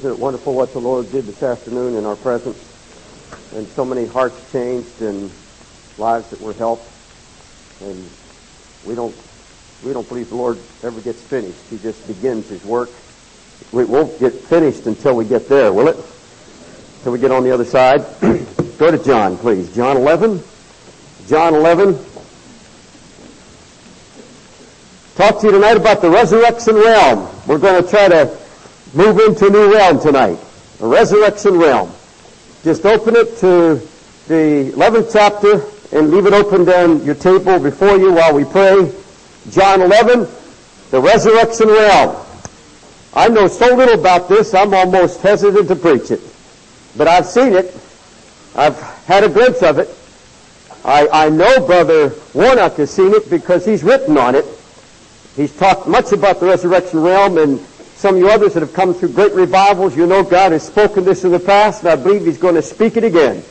Isn't it wonderful what the Lord did this afternoon in our presence? And so many hearts changed and lives that were helped. And we don't, we don't believe the Lord ever gets finished. He just begins His work. We won't get finished until we get there, will it? Until we get on the other side. Go to John, please. John 11. John 11. Talk to you tonight about the resurrection realm. We're going to try to move into a new realm tonight, a resurrection realm. Just open it to the 11th chapter and leave it open down your table before you while we pray. John 11, the resurrection realm. I know so little about this, I'm almost hesitant to preach it. But I've seen it. I've had a glimpse of it. I, I know Brother Warnock has seen it because he's written on it. He's talked much about the resurrection realm and some of you others that have come through great revivals, you know God has spoken this in the past, and I believe He's going to speak it again.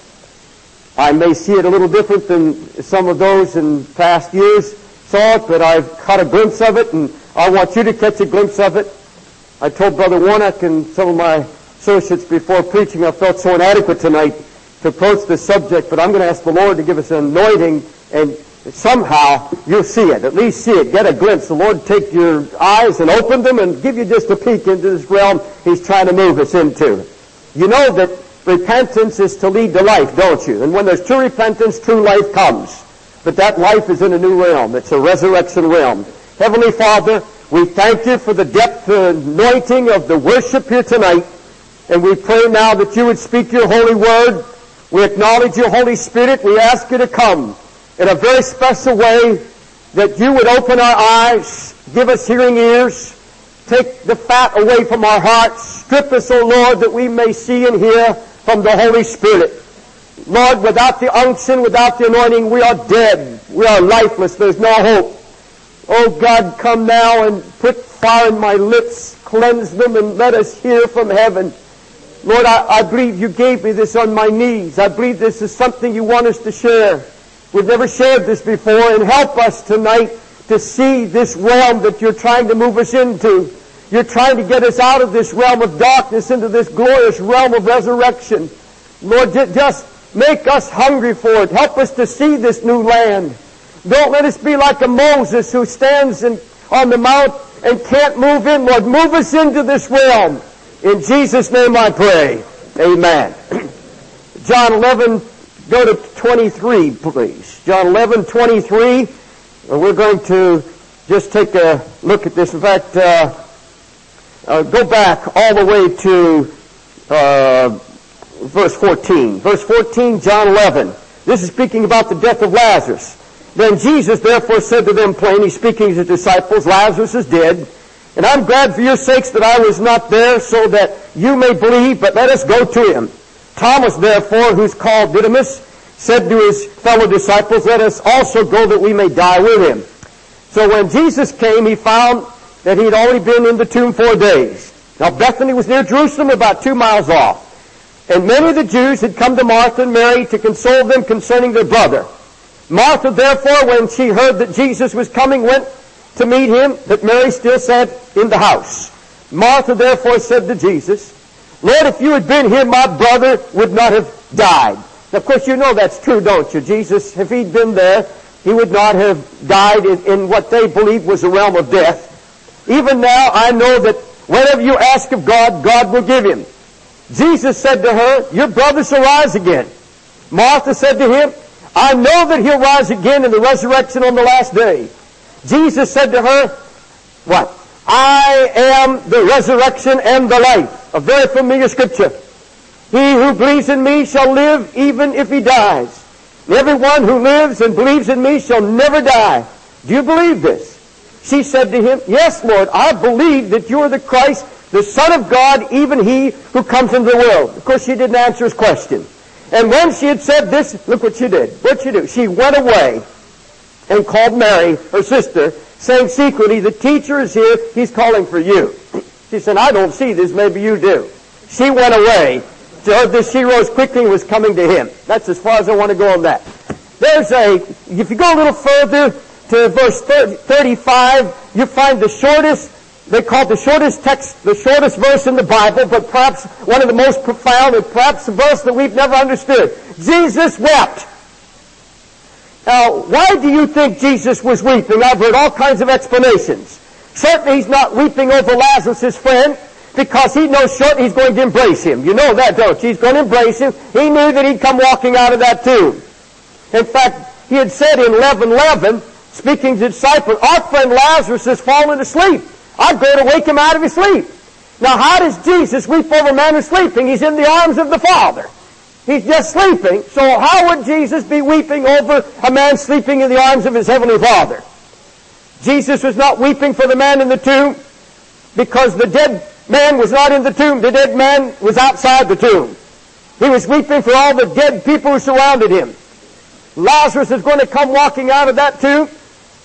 I may see it a little different than some of those in past years saw it, but I've caught a glimpse of it, and I want you to catch a glimpse of it. I told Brother Warnock and some of my associates before preaching I felt so inadequate tonight to approach this subject, but I'm going to ask the Lord to give us an anointing and somehow you'll see it, at least see it, get a glimpse. The Lord take your eyes and open them and give you just a peek into this realm He's trying to move us into. You know that repentance is to lead to life, don't you? And when there's true repentance, true life comes. But that life is in a new realm. It's a resurrection realm. Heavenly Father, we thank you for the depth anointing of the worship here tonight. And we pray now that you would speak your holy word. We acknowledge your Holy Spirit. We ask you to come in a very special way that you would open our eyes, give us hearing ears, take the fat away from our hearts, strip us, O Lord, that we may see and hear from the Holy Spirit. Lord, without the unction, without the anointing, we are dead. We are lifeless. There's no hope. Oh God, come now and put fire in my lips, cleanse them, and let us hear from heaven. Lord, I, I believe you gave me this on my knees. I believe this is something you want us to share. We've never shared this before, and help us tonight to see this realm that you're trying to move us into. You're trying to get us out of this realm of darkness into this glorious realm of resurrection. Lord, just make us hungry for it. Help us to see this new land. Don't let us be like a Moses who stands in, on the mount and can't move in. Lord, move us into this realm. In Jesus' name I pray. Amen. John 11, Go to 23, please. John 11, 23. We're going to just take a look at this. In fact, uh, uh, go back all the way to uh, verse 14. Verse 14, John 11. This is speaking about the death of Lazarus. Then Jesus therefore said to them plainly, speaking to his disciples, Lazarus is dead, and I'm glad for your sakes that I was not there, so that you may believe, but let us go to him. Thomas, therefore, who's called Didymus, said to his fellow disciples, Let us also go that we may die with him. So when Jesus came, he found that he had already been in the tomb four days. Now Bethany was near Jerusalem, about two miles off. And many of the Jews had come to Martha and Mary to console them concerning their brother. Martha, therefore, when she heard that Jesus was coming, went to meet him, but Mary still sat in the house. Martha, therefore, said to Jesus, Lord, if you had been here, my brother would not have died. Of course, you know that's true, don't you? Jesus, if he'd been there, he would not have died in, in what they believed was the realm of death. Even now, I know that whatever you ask of God, God will give him. Jesus said to her, your brother shall rise again. Martha said to him, I know that he'll rise again in the resurrection on the last day. Jesus said to her, what? I am the resurrection and the life. A very familiar scripture. He who believes in me shall live even if he dies. Everyone who lives and believes in me shall never die. Do you believe this? She said to him, Yes, Lord, I believe that you are the Christ, the Son of God, even he who comes into the world. Of course, she didn't answer his question. And when she had said this, look what she did. What'd she do? She went away and called Mary, her sister, saying secretly, the teacher is here, he's calling for you. She said, I don't see this, maybe you do. She went away. This, she rose quickly was coming to him. That's as far as I want to go on that. There's a, if you go a little further to verse 30, 35, you find the shortest they call it the shortest text, the shortest verse in the Bible, but perhaps one of the most profound and perhaps a verse that we've never understood. Jesus wept. Now, why do you think Jesus was weeping? I've heard all kinds of explanations. Certainly he's not weeping over Lazarus' friend because he knows shortly he's going to embrace him. You know that, don't you? He's going to embrace him. He knew that he'd come walking out of that tomb. In fact, he had said in 1111, speaking to the disciples, our friend Lazarus has fallen asleep. I'm going to wake him out of his sleep. Now, how does Jesus weep over a man who's sleeping? He's in the arms of the Father. He's just sleeping. So how would Jesus be weeping over a man sleeping in the arms of his heavenly Father? Jesus was not weeping for the man in the tomb because the dead man was not in the tomb. The dead man was outside the tomb. He was weeping for all the dead people who surrounded him. Lazarus is going to come walking out of that tomb.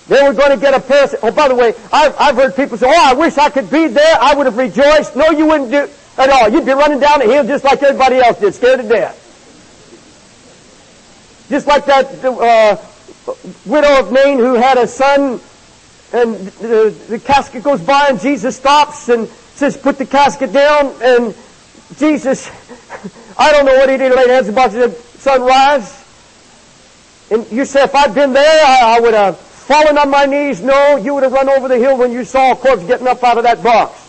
They were going to get a person. Oh, by the way, I've, I've heard people say, oh, I wish I could be there. I would have rejoiced. No, you wouldn't do at all. You'd be running down the hill just like everybody else did, scared to death. Just like that uh, widow of Nain who had a son, and the, the casket goes by, and Jesus stops and says, put the casket down, and Jesus, I don't know what he did, laid hands box, said, son, rise. And you say, if I'd been there, I, I would have fallen on my knees. No, you would have run over the hill when you saw a corpse getting up out of that box.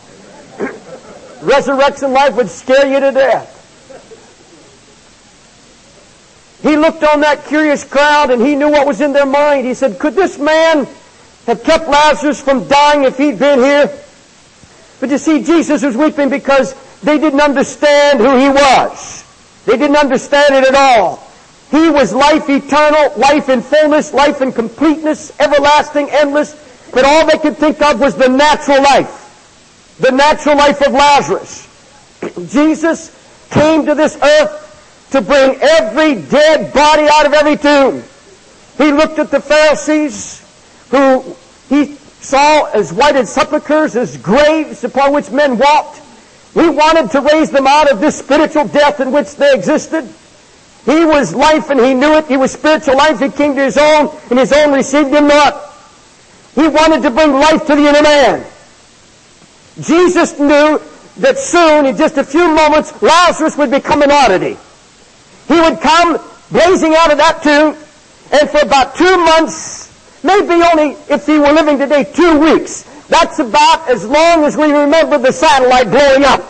Resurrection life would scare you to death. He looked on that curious crowd and he knew what was in their mind. He said, could this man have kept Lazarus from dying if he'd been here? But you see, Jesus was weeping because they didn't understand who he was. They didn't understand it at all. He was life eternal, life in fullness, life in completeness, everlasting, endless. But all they could think of was the natural life. The natural life of Lazarus. Jesus came to this earth to bring every dead body out of every tomb. He looked at the Pharisees who he saw as white as sepulchres, as graves upon which men walked. He wanted to raise them out of this spiritual death in which they existed. He was life and he knew it. He was spiritual life. He came to his own and his own received him not. He wanted to bring life to the inner man. Jesus knew that soon, in just a few moments, Lazarus would become an oddity. He would come blazing out of that tomb, and for about two months, maybe only if he were living today, two weeks. That's about as long as we remember the satellite blowing up.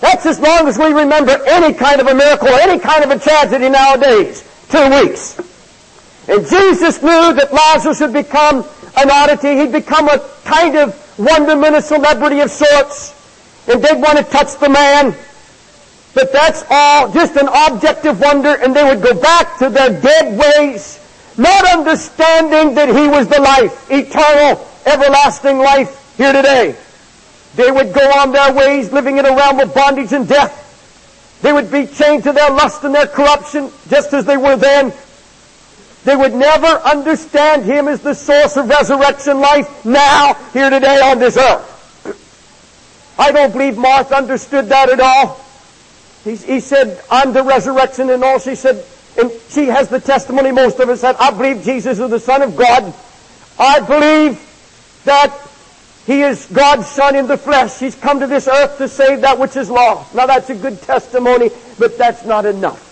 That's as long as we remember any kind of a miracle, or any kind of a tragedy nowadays. Two weeks. And Jesus knew that Lazarus would become an oddity. He'd become a kind of wonderment, a celebrity of sorts. And they'd want to touch the man. But that's all just an objective wonder, and they would go back to their dead ways, not understanding that he was the life, eternal, everlasting life here today. They would go on their ways living in a realm of bondage and death. They would be chained to their lust and their corruption just as they were then. They would never understand Him as the source of resurrection life now, here today on this earth. I don't believe Martha understood that at all. He, he said, I'm the resurrection and all. She said, and she has the testimony most of us said, I believe Jesus is the Son of God. I believe that he is God's Son in the flesh. He's come to this earth to save that which is lost. Now that's a good testimony, but that's not enough.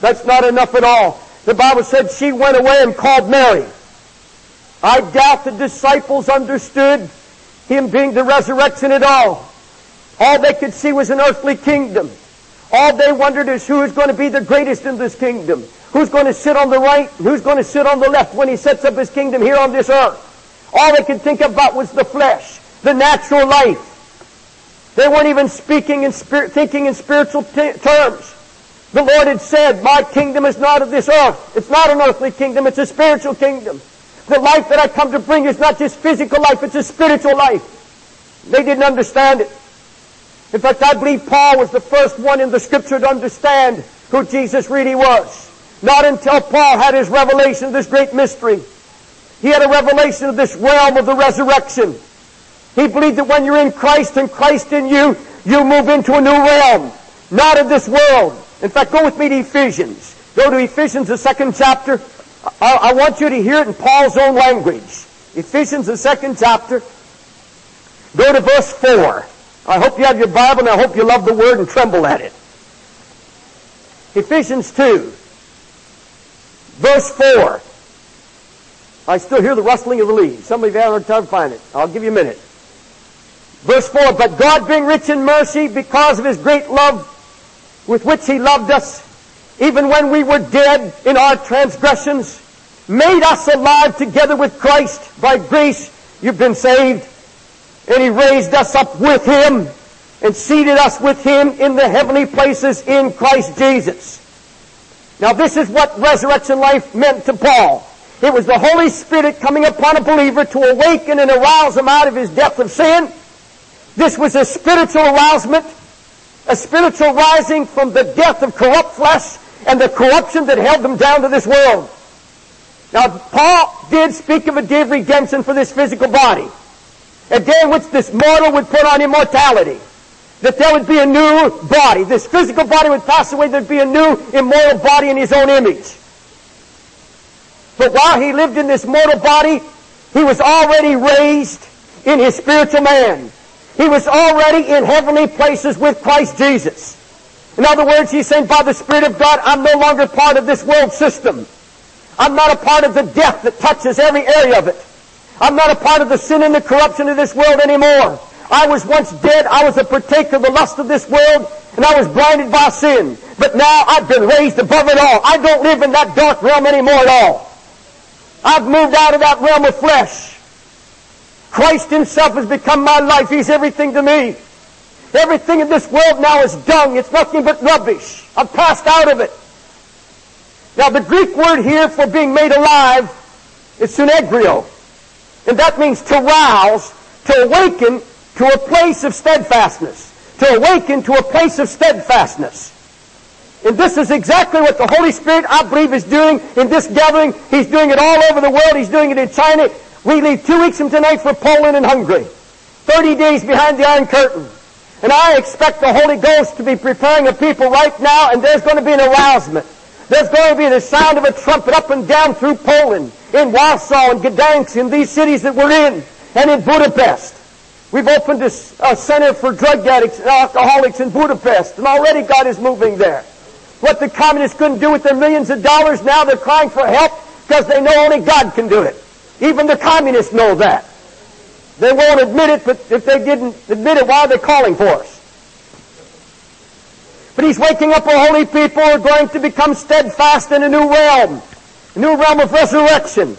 That's not enough at all. The Bible said she went away and called Mary. I doubt the disciples understood him being the resurrection at all. All they could see was an earthly kingdom. All they wondered is who is going to be the greatest in this kingdom. Who's going to sit on the right? Who's going to sit on the left when he sets up his kingdom here on this earth? All they could think about was the flesh, the natural life. They weren't even speaking in spirit, thinking in spiritual t- terms. The Lord had said, my kingdom is not of this earth. It's not an earthly kingdom, it's a spiritual kingdom. The life that I come to bring is not just physical life, it's a spiritual life. They didn't understand it. In fact, I believe Paul was the first one in the scripture to understand who Jesus really was. Not until Paul had his revelation of this great mystery. He had a revelation of this realm of the resurrection. He believed that when you're in Christ and Christ in you, you move into a new realm, not of this world. In fact, go with me to Ephesians. Go to Ephesians, the second chapter. I, I want you to hear it in Paul's own language. Ephesians, the second chapter. Go to verse 4. I hope you have your Bible and I hope you love the Word and tremble at it. Ephesians 2, verse 4. I still hear the rustling of the leaves. Somebody there on time to find it. I'll give you a minute. Verse 4, But God being rich in mercy because of His great love with which He loved us, even when we were dead in our transgressions, made us alive together with Christ. By grace you've been saved. And He raised us up with Him and seated us with Him in the heavenly places in Christ Jesus. Now this is what resurrection life meant to Paul. It was the Holy Spirit coming upon a believer to awaken and arouse him out of his death of sin. This was a spiritual arousement, a spiritual rising from the death of corrupt flesh and the corruption that held them down to this world. Now, Paul did speak of a day of redemption for this physical body, a day in which this mortal would put on immortality, that there would be a new body. This physical body would pass away, there'd be a new immortal body in his own image. But while he lived in this mortal body, he was already raised in his spiritual man. He was already in heavenly places with Christ Jesus. In other words, he's saying, by the Spirit of God, I'm no longer part of this world system. I'm not a part of the death that touches every area of it. I'm not a part of the sin and the corruption of this world anymore. I was once dead. I was a partaker of the lust of this world, and I was blinded by sin. But now I've been raised above it all. I don't live in that dark realm anymore at all. I've moved out of that realm of flesh. Christ himself has become my life. He's everything to me. Everything in this world now is dung. It's nothing but rubbish. I've passed out of it. Now the Greek word here for being made alive is synegrio. And that means to rouse, to awaken to a place of steadfastness. To awaken to a place of steadfastness. And this is exactly what the Holy Spirit, I believe, is doing in this gathering. He's doing it all over the world. He's doing it in China. We leave two weeks from tonight for Poland and Hungary. 30 days behind the Iron Curtain. And I expect the Holy Ghost to be preparing a people right now, and there's going to be an arousement. There's going to be the sound of a trumpet up and down through Poland, in Warsaw and Gdansk, in these cities that we're in, and in Budapest. We've opened a, a center for drug addicts and alcoholics in Budapest, and already God is moving there. What the communists couldn't do with their millions of dollars, now they're crying for help because they know only God can do it. Even the communists know that. They won't admit it, but if they didn't admit it, why are they calling for us? But he's waking up a holy people who are going to become steadfast in a new realm, a new realm of resurrection.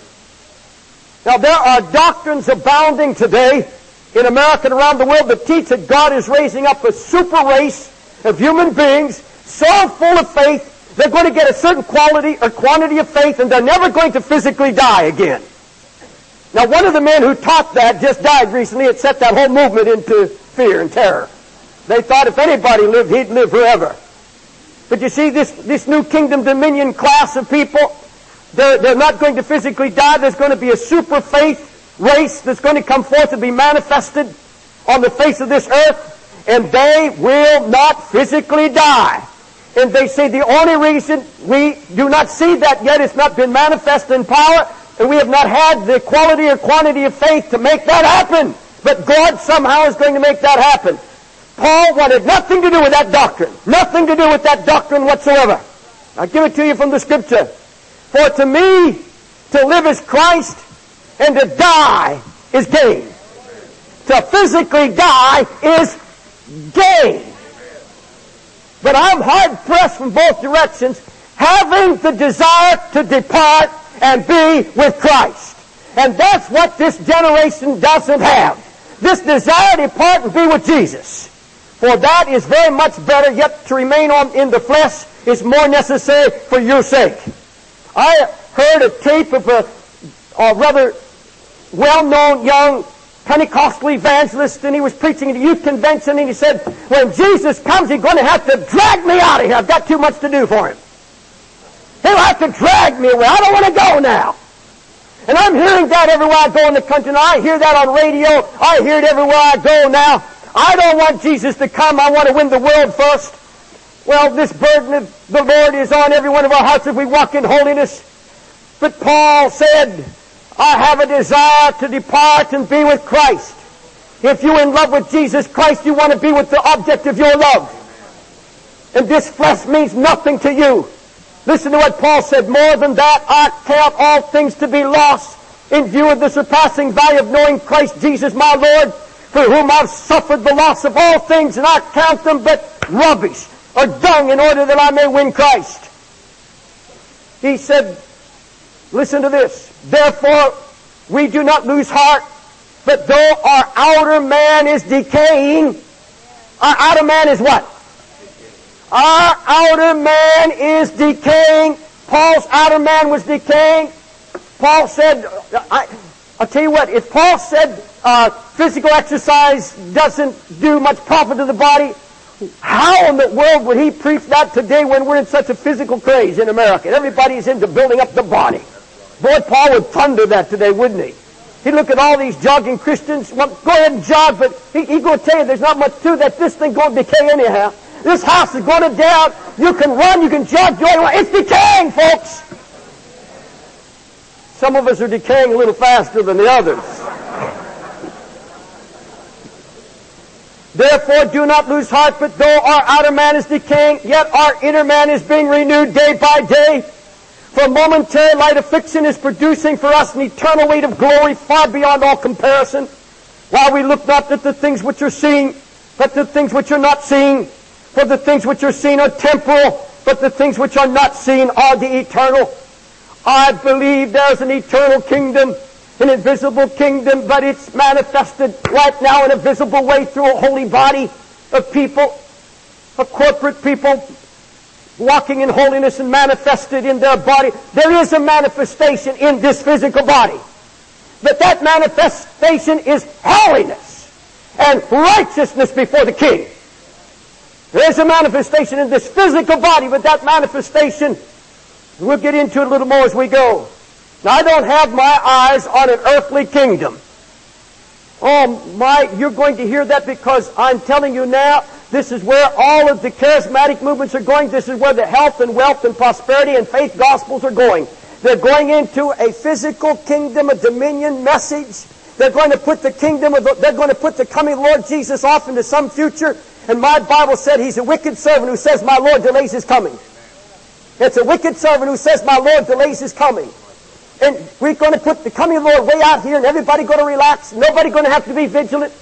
Now there are doctrines abounding today in America and around the world that teach that God is raising up a super race of human beings so full of faith, they're going to get a certain quality or quantity of faith and they're never going to physically die again. Now, one of the men who taught that just died recently. It set that whole movement into fear and terror. They thought if anybody lived, he'd live forever. But you see, this, this new kingdom dominion class of people, they're, they're not going to physically die. There's going to be a super faith race that's going to come forth and be manifested on the face of this earth, and they will not physically die. And they say the only reason we do not see that yet, it's not been manifest in power, and we have not had the quality or quantity of faith to make that happen. But God somehow is going to make that happen. Paul wanted nothing to do with that doctrine. Nothing to do with that doctrine whatsoever. I'll give it to you from the scripture. For to me, to live is Christ, and to die is gain. To physically die is gain. But I'm hard pressed from both directions, having the desire to depart and be with Christ. And that's what this generation doesn't have. This desire to depart and be with Jesus. For that is very much better, yet to remain on in the flesh is more necessary for your sake. I heard a tape of a, a rather well-known young Pentecostal evangelist, and he was preaching at a youth convention, and he said, when Jesus comes, he's going to have to drag me out of here. I've got too much to do for him. He'll have to drag me away. I don't want to go now. And I'm hearing that everywhere I go in the country. And I hear that on radio. I hear it everywhere I go now. I don't want Jesus to come. I want to win the world first. Well, this burden of the Lord is on every one of our hearts if we walk in holiness. But Paul said, I have a desire to depart and be with Christ. If you're in love with Jesus Christ, you want to be with the object of your love. And this flesh means nothing to you. Listen to what Paul said. More than that, I count all things to be lost in view of the surpassing value of knowing Christ Jesus my Lord, for whom I've suffered the loss of all things, and I count them but rubbish or dung in order that I may win Christ. He said, listen to this. Therefore, we do not lose heart, but though our outer man is decaying, our outer man is what? Our outer man is decaying. Paul's outer man was decaying. Paul said, I, I'll tell you what, if Paul said uh, physical exercise doesn't do much profit to the body, how in the world would he preach that today when we're in such a physical craze in America? Everybody's into building up the body. Boy, Paul would thunder that today, wouldn't he? He'd look at all these jogging Christians. Well, go ahead and jog, but he, he'd go tell you there's not much to that. This thing going to decay anyhow. This house is going to down. You can run, you can jog, you It's decaying, folks. Some of us are decaying a little faster than the others. Therefore, do not lose heart, but though our outer man is decaying, yet our inner man is being renewed day by day. For momentary light affliction is producing for us an eternal weight of glory far beyond all comparison. While we look not at the things which are seen, but the things which are not seen. For the things which are seen are temporal, but the things which are not seen are the eternal. I believe there's an eternal kingdom, an invisible kingdom, but it's manifested right now in a visible way through a holy body of people, of corporate people walking in holiness and manifested in their body. There is a manifestation in this physical body. But that manifestation is holiness and righteousness before the King. There is a manifestation in this physical body, but that manifestation We'll get into it a little more as we go. Now, I don't have my eyes on an earthly kingdom. Oh my, you're going to hear that because I'm telling you now, this is where all of the charismatic movements are going. This is where the health and wealth and prosperity and faith gospels are going. They're going into a physical kingdom, a dominion message. They're going to put the kingdom of the, they're going to put the coming Lord Jesus off into some future. And my Bible said he's a wicked servant who says, my Lord delays his coming. It's a wicked servant who says, My Lord delays his coming. And we're going to put the coming of the Lord way out here, and everybody going to relax. Nobody going to have to be vigilant.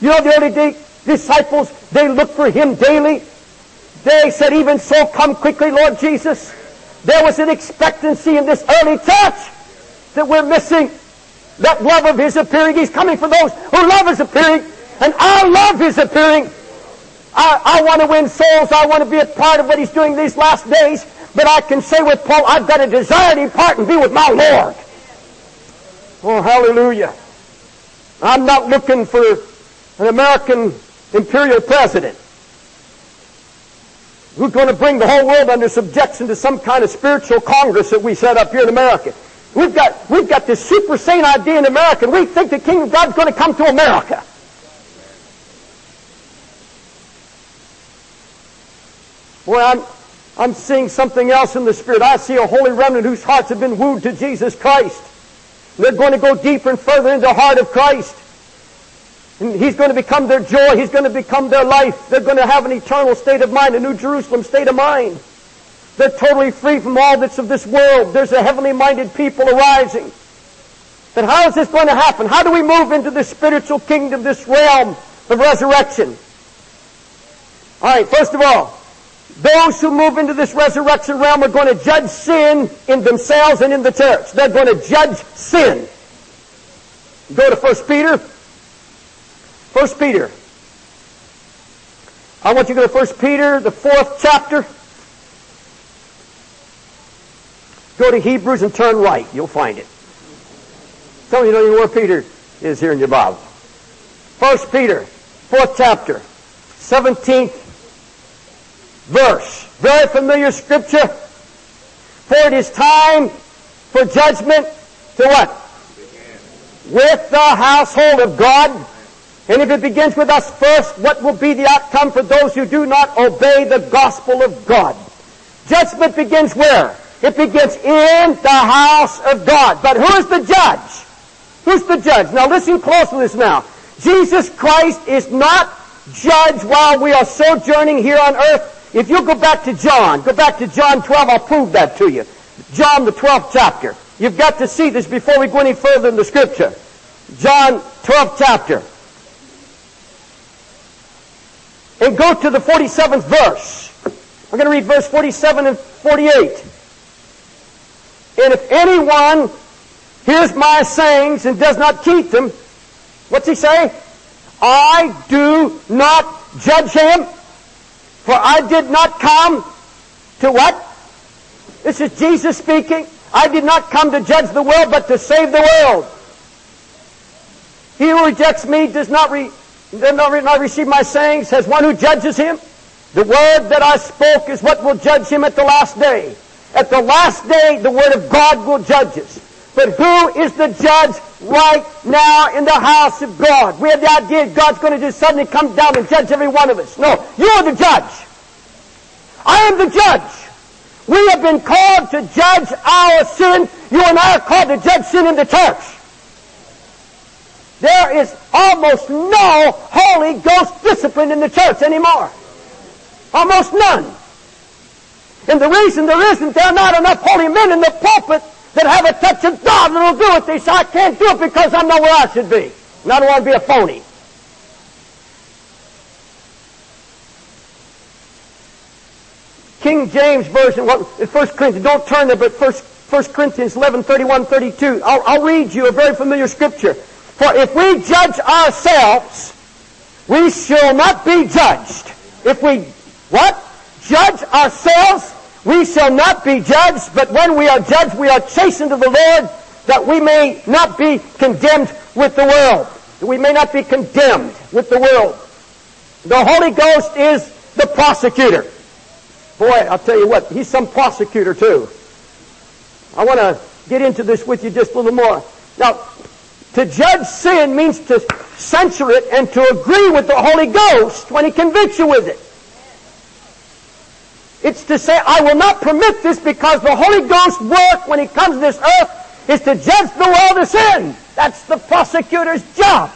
You know, the early day disciples, they looked for him daily. They said, Even so, come quickly, Lord Jesus. There was an expectancy in this early church that we're missing. That love of his appearing. He's coming for those who love his appearing. And I love his appearing. I, I want to win souls. I want to be a part of what he's doing these last days. But I can say with Paul, I've got a desire to depart and be with my Lord. Oh, hallelujah. I'm not looking for an American imperial president who's going to bring the whole world under subjection to some kind of spiritual congress that we set up here in America. We've got, we've got this super sane idea in America, and we think the kingdom of God's going to come to America. Boy, I'm, I'm seeing something else in the Spirit. I see a holy remnant whose hearts have been wooed to Jesus Christ. They're going to go deeper and further into the heart of Christ. And He's going to become their joy. He's going to become their life. They're going to have an eternal state of mind, a New Jerusalem state of mind. They're totally free from all that's of this world. There's a heavenly minded people arising. But how is this going to happen? How do we move into this spiritual kingdom, this realm of resurrection? All right, first of all, those who move into this resurrection realm are going to judge sin in themselves and in the church. They're going to judge sin. Go to 1 Peter. 1 Peter. I want you to go to 1 Peter, the fourth chapter. Go to Hebrews and turn right. You'll find it. Some of you don't even know where Peter is here in your Bible. 1 Peter, fourth chapter, 17th verse. Very familiar scripture. For it is time for judgment to what? With the household of God. And if it begins with us first, what will be the outcome for those who do not obey the gospel of God? Judgment begins where? It begins in the house of God. But who is the judge? Who's the judge? Now listen close to this now. Jesus Christ is not judge while we are sojourning here on earth. If you go back to John, go back to John 12, I'll prove that to you. John, the 12th chapter. You've got to see this before we go any further in the scripture. John 12th chapter. And go to the 47th verse. I'm going to read verse 47 and 48. And if anyone hears my sayings and does not keep them, what's he say? I do not judge him, for I did not come to what? This is Jesus speaking. I did not come to judge the world, but to save the world. He who rejects me does not, re- does not, re- not receive my sayings, has one who judges him. The word that I spoke is what will judge him at the last day. At the last day, the word of God will judge us. But who is the judge right now in the house of God? We have the idea God's going to just suddenly come down and judge every one of us. No, you are the judge. I am the judge. We have been called to judge our sin. You and I are called to judge sin in the church. There is almost no Holy Ghost discipline in the church anymore. Almost none. And the reason there isn't, there are not enough holy men in the pulpit that have a touch of God and will do it. They say, I can't do it because I'm not where I should be. And I don't want to be a phony. King James Version, well, 1 Corinthians, don't turn there, but 1, 1 Corinthians 11, 31, 32. I'll, I'll read you a very familiar scripture. For if we judge ourselves, we shall not be judged. If we, what? Judge ourselves, we shall not be judged, but when we are judged, we are chastened to the Lord, that we may not be condemned with the world. That we may not be condemned with the world. The Holy Ghost is the prosecutor. Boy, I'll tell you what, he's some prosecutor too. I want to get into this with you just a little more. Now, to judge sin means to censure it and to agree with the Holy Ghost when He convicts you with it. It's to say, I will not permit this because the Holy Ghost work when He comes to this earth is to judge the world of sin. That's the prosecutor's job.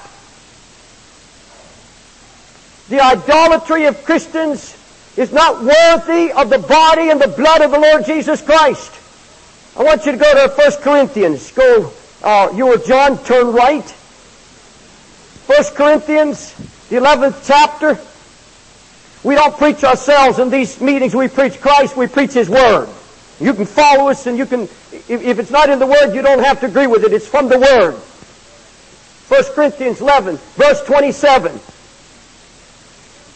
The idolatry of Christians is not worthy of the body and the blood of the Lord Jesus Christ. I want you to go to 1 Corinthians. Go, uh, you or John, turn right. 1 Corinthians, the 11th chapter. We don't preach ourselves in these meetings. We preach Christ. We preach His Word. You can follow us and you can, if, it's not in the Word, you don't have to agree with it. It's from the Word. 1 Corinthians 11, verse 27.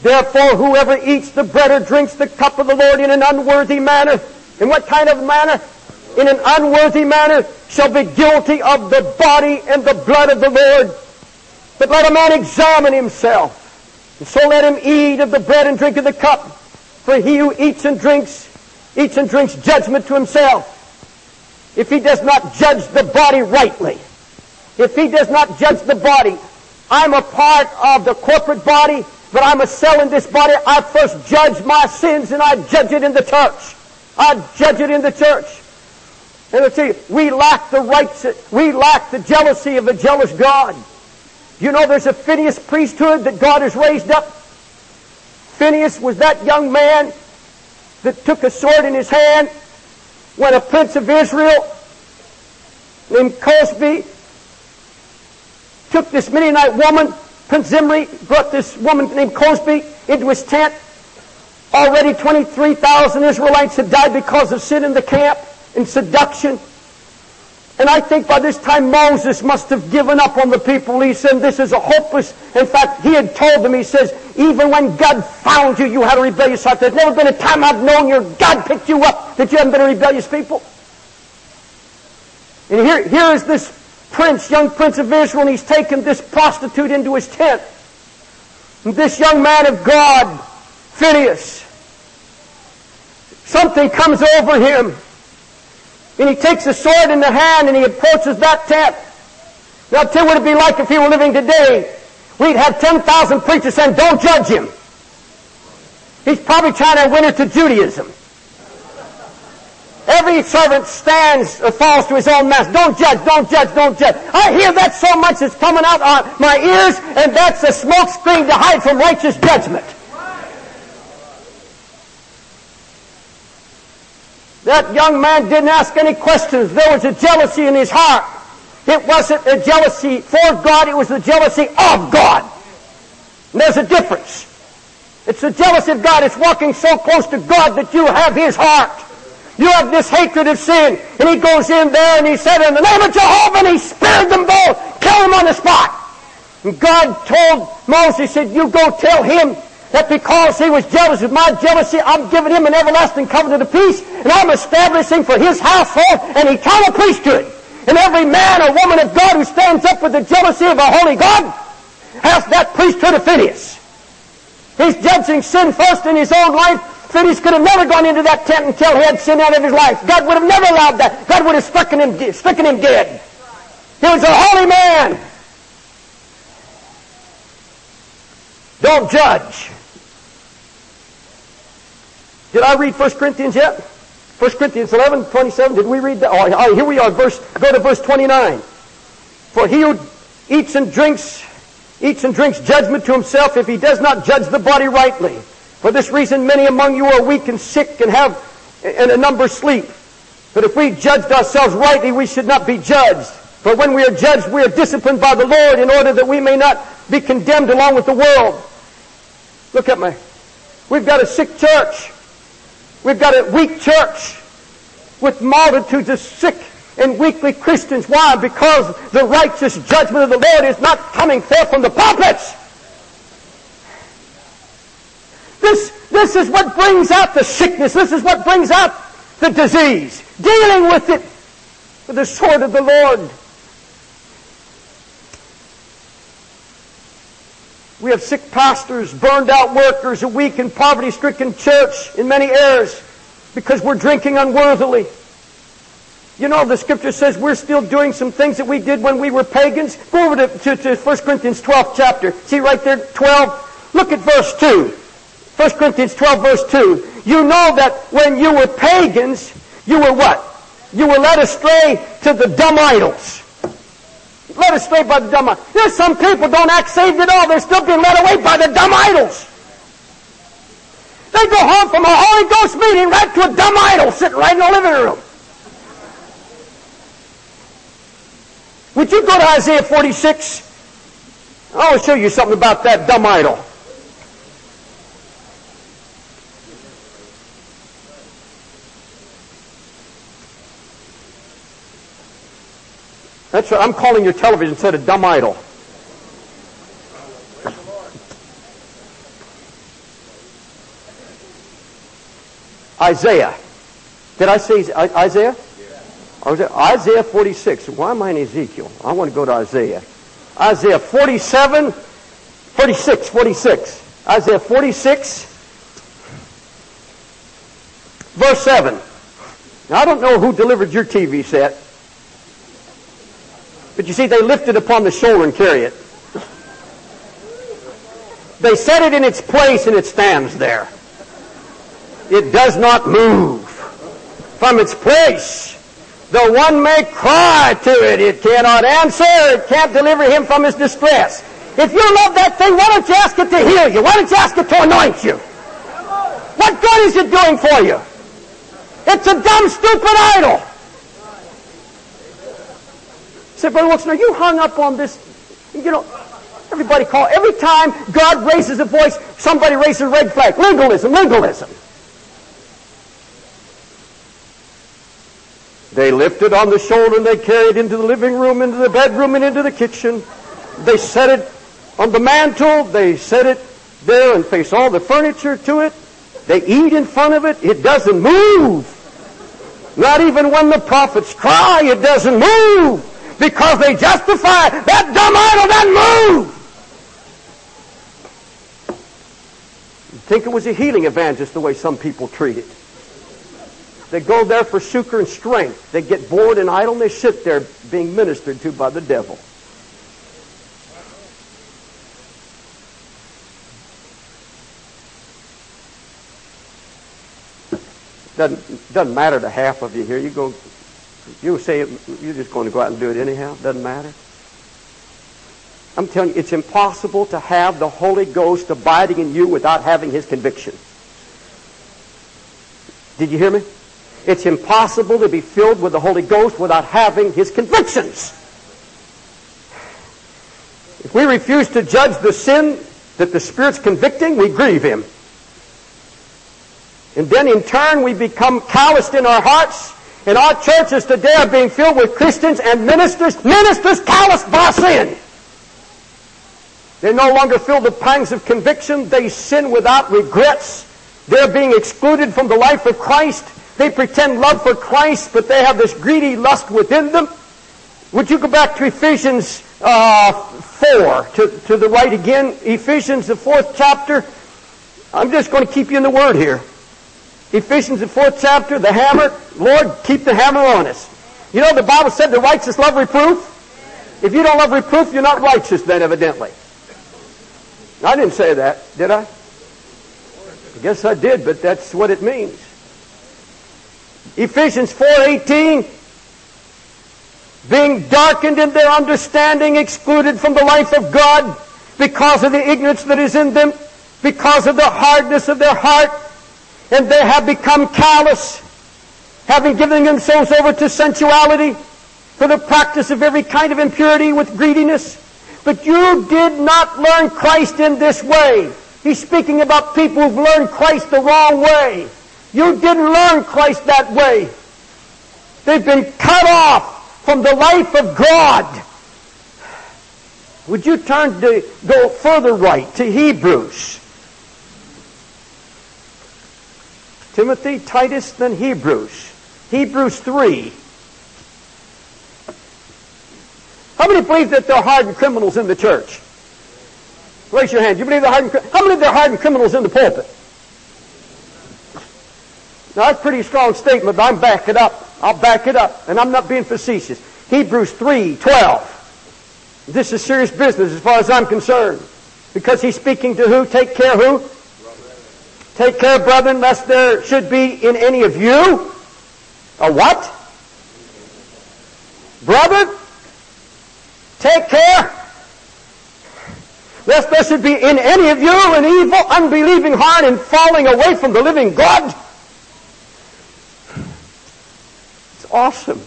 Therefore, whoever eats the bread or drinks the cup of the Lord in an unworthy manner, in what kind of manner? In an unworthy manner, shall be guilty of the body and the blood of the Lord. But let a man examine himself, so let him eat of the bread and drink of the cup. For he who eats and drinks, eats and drinks judgment to himself. If he does not judge the body rightly, if he does not judge the body, I'm a part of the corporate body, but I'm a cell in this body. I first judge my sins and I judge it in the church. I judge it in the church. And tell you, we lack the rights, we lack the jealousy of a jealous God. You know there's a Phineas priesthood that God has raised up. Phineas was that young man that took a sword in his hand when a prince of Israel named Cozbi took this Midianite woman Prince Zimri brought this woman named Cozbi into his tent. Already 23,000 Israelites had died because of sin in the camp and seduction. And I think by this time Moses must have given up on the people. He said, this is a hopeless. In fact, he had told them, he says, even when God found you, you had a rebellious heart. There's never been a time I've known your God picked you up that you haven't been a rebellious people. And here, here is this prince, young prince of Israel, and he's taken this prostitute into his tent. And this young man of God, Phineas, something comes over him. And he takes a sword in the hand and he approaches that tent. Now, tell what it'd be like if he were living today. We'd have 10,000 preachers saying, don't judge him. He's probably trying to win her to Judaism. Every servant stands or falls to his own master. Don't judge, don't judge, don't judge. I hear that so much it's coming out on my ears, and that's a smoke screen to hide from righteous judgment. That young man didn't ask any questions. There was a jealousy in his heart. It wasn't a jealousy for God, it was a jealousy of God. And there's a difference. It's the jealousy of God. It's walking so close to God that you have His heart. You have this hatred of sin. And he goes in there and he said, in the name of Jehovah, and he spared them both. Kill them on the spot. And God told Moses, he said, you go tell him that because he was jealous of my jealousy, I'm giving him an everlasting covenant of peace, and I'm establishing for his household an eternal priesthood. And every man or woman of God who stands up with the jealousy of a holy God has that priesthood of Phineas. He's judging sin first in his own life. Phineas could have never gone into that tent until he had sin out of his life. God would have never allowed that. God would have stricken him, stricken him dead. He was a holy man. Don't judge. Did I read 1 Corinthians yet? 1 Corinthians 11, 27. Did we read that? Oh, oh, here we are. Verse, go to verse 29. For he who eats and drinks, eats and drinks judgment to himself if he does not judge the body rightly. For this reason, many among you are weak and sick and have, and a number sleep. But if we judged ourselves rightly, we should not be judged. For when we are judged, we are disciplined by the Lord in order that we may not be condemned along with the world. Look at me. We've got a sick church. We've got a weak church with multitudes of sick and weakly Christians. Why? Because the righteous judgment of the Lord is not coming forth from the pulpits. This, this is what brings out the sickness. This is what brings out the disease. Dealing with it with the sword of the Lord. We have sick pastors, burned out workers, a weak and poverty stricken church in many areas because we're drinking unworthily. You know, the scripture says we're still doing some things that we did when we were pagans. Go over to, to, to 1 Corinthians 12 chapter. See right there, 12? Look at verse 2. 1 Corinthians 12 verse 2. You know that when you were pagans, you were what? You were led astray to the dumb idols led astray by the dumb. There's some people don't act saved at all. They're still being led away by the dumb idols. They go home from a Holy Ghost meeting right to a dumb idol sitting right in the living room. Would you go to Isaiah 46? I will show you something about that dumb idol. That's right. I'm calling your television set a dumb idol. Isaiah. Did I say Isaiah? Isaiah 46? Why am I in Ezekiel? I want to go to Isaiah. Isaiah 47, 46, 46. Isaiah 46, verse 7. Now, I don't know who delivered your TV set. But you see, they lift it upon the shoulder and carry it. They set it in its place and it stands there. It does not move from its place. Though one may cry to it. It cannot answer. It can't deliver him from his distress. If you love that thing, why don't you ask it to heal you? Why don't you ask it to anoint you? What good is it doing for you? It's a dumb, stupid idol. Said, Brother Wilson, are you hung up on this? You know, everybody call, every time God raises a voice, somebody raises a red flag. Legalism, legalism. They lifted on the shoulder and they carried into the living room, into the bedroom, and into the kitchen. They set it on the mantle. They set it there and face all the furniture to it. They eat in front of it. It doesn't move. Not even when the prophets cry, it doesn't move because they justify that dumb idol doesn't move. You'd think it was a healing evangelist the way some people treat it. They go there for succor and strength. They get bored and idle and they sit there being ministered to by the devil. Doesn't, doesn't matter to half of you here. You go, you say you're just going to go out and do it anyhow. Doesn't matter. I'm telling you, it's impossible to have the Holy Ghost abiding in you without having His conviction. Did you hear me? It's impossible to be filled with the Holy Ghost without having His convictions. If we refuse to judge the sin that the Spirit's convicting, we grieve Him. And then in turn we become calloused in our hearts. And our churches today are being filled with Christians and ministers, ministers calloused by sin. They're no longer filled with pangs of conviction. They sin without regrets. They're being excluded from the life of Christ. They pretend love for Christ, but they have this greedy lust within them. Would you go back to Ephesians uh, 4, to, to the right again? Ephesians, the fourth chapter. I'm just going to keep you in the Word here. Ephesians, the fourth chapter, the hammer. Lord, keep the hammer on us. You know, the Bible said the righteous love reproof. If you don't love reproof, you're not righteous then, evidently. I didn't say that, did I? I guess I did, but that's what it means. Ephesians 4:18 being darkened in their understanding, excluded from the life of God because of the ignorance that is in them, because of the hardness of their heart, and they have become callous, having given themselves over to sensuality, for the practice of every kind of impurity with greediness. But you did not learn Christ in this way. He's speaking about people who've learned Christ the wrong way. You didn't learn Christ that way. They've been cut off from the life of God. Would you turn to go further right to Hebrews? Timothy, Titus, then Hebrews. Hebrews 3. How many believe that there are hardened criminals in the church? Raise your hand. You believe there are hardened How many of there are hardened criminals in the pulpit? Now, that's a pretty strong statement, but I'm back it up. I'll back it up. And I'm not being facetious. Hebrews 3, 12. This is serious business as far as I'm concerned. Because he's speaking to who? Take care who? Take care, brethren, lest there should be in any of you a what? Brother, take care lest there should be in any of you an evil, unbelieving heart and falling away from the living God. It's awesome.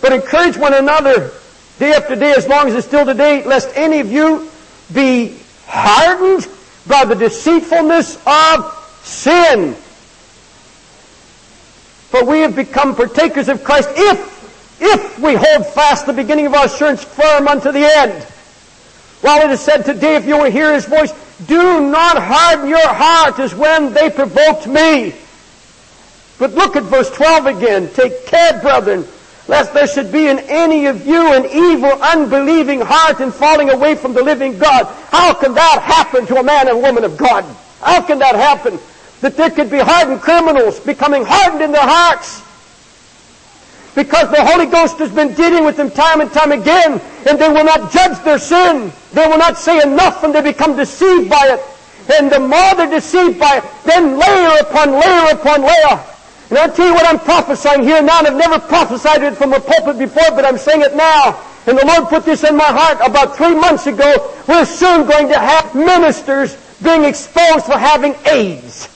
But encourage one another day after day as long as it's still today, lest any of you be hardened by the deceitfulness of sin. For we have become partakers of Christ if, if we hold fast the beginning of our assurance firm unto the end. While it is said today, if you will hear his voice, do not harden your heart as when they provoked me. But look at verse 12 again. Take care, brethren, lest there should be in any of you an evil, unbelieving heart and falling away from the living God. How can that happen to a man and woman of God? How can that happen? That there could be hardened criminals becoming hardened in their hearts because the Holy Ghost has been dealing with them time and time again, and they will not judge their sin. They will not say enough, and they become deceived by it. And the more they're deceived by it, then layer upon layer upon layer. And I'll tell you what I'm prophesying here now, and I've never prophesied it from a pulpit before, but I'm saying it now. And the Lord put this in my heart about three months ago. We're soon going to have ministers being exposed for having AIDS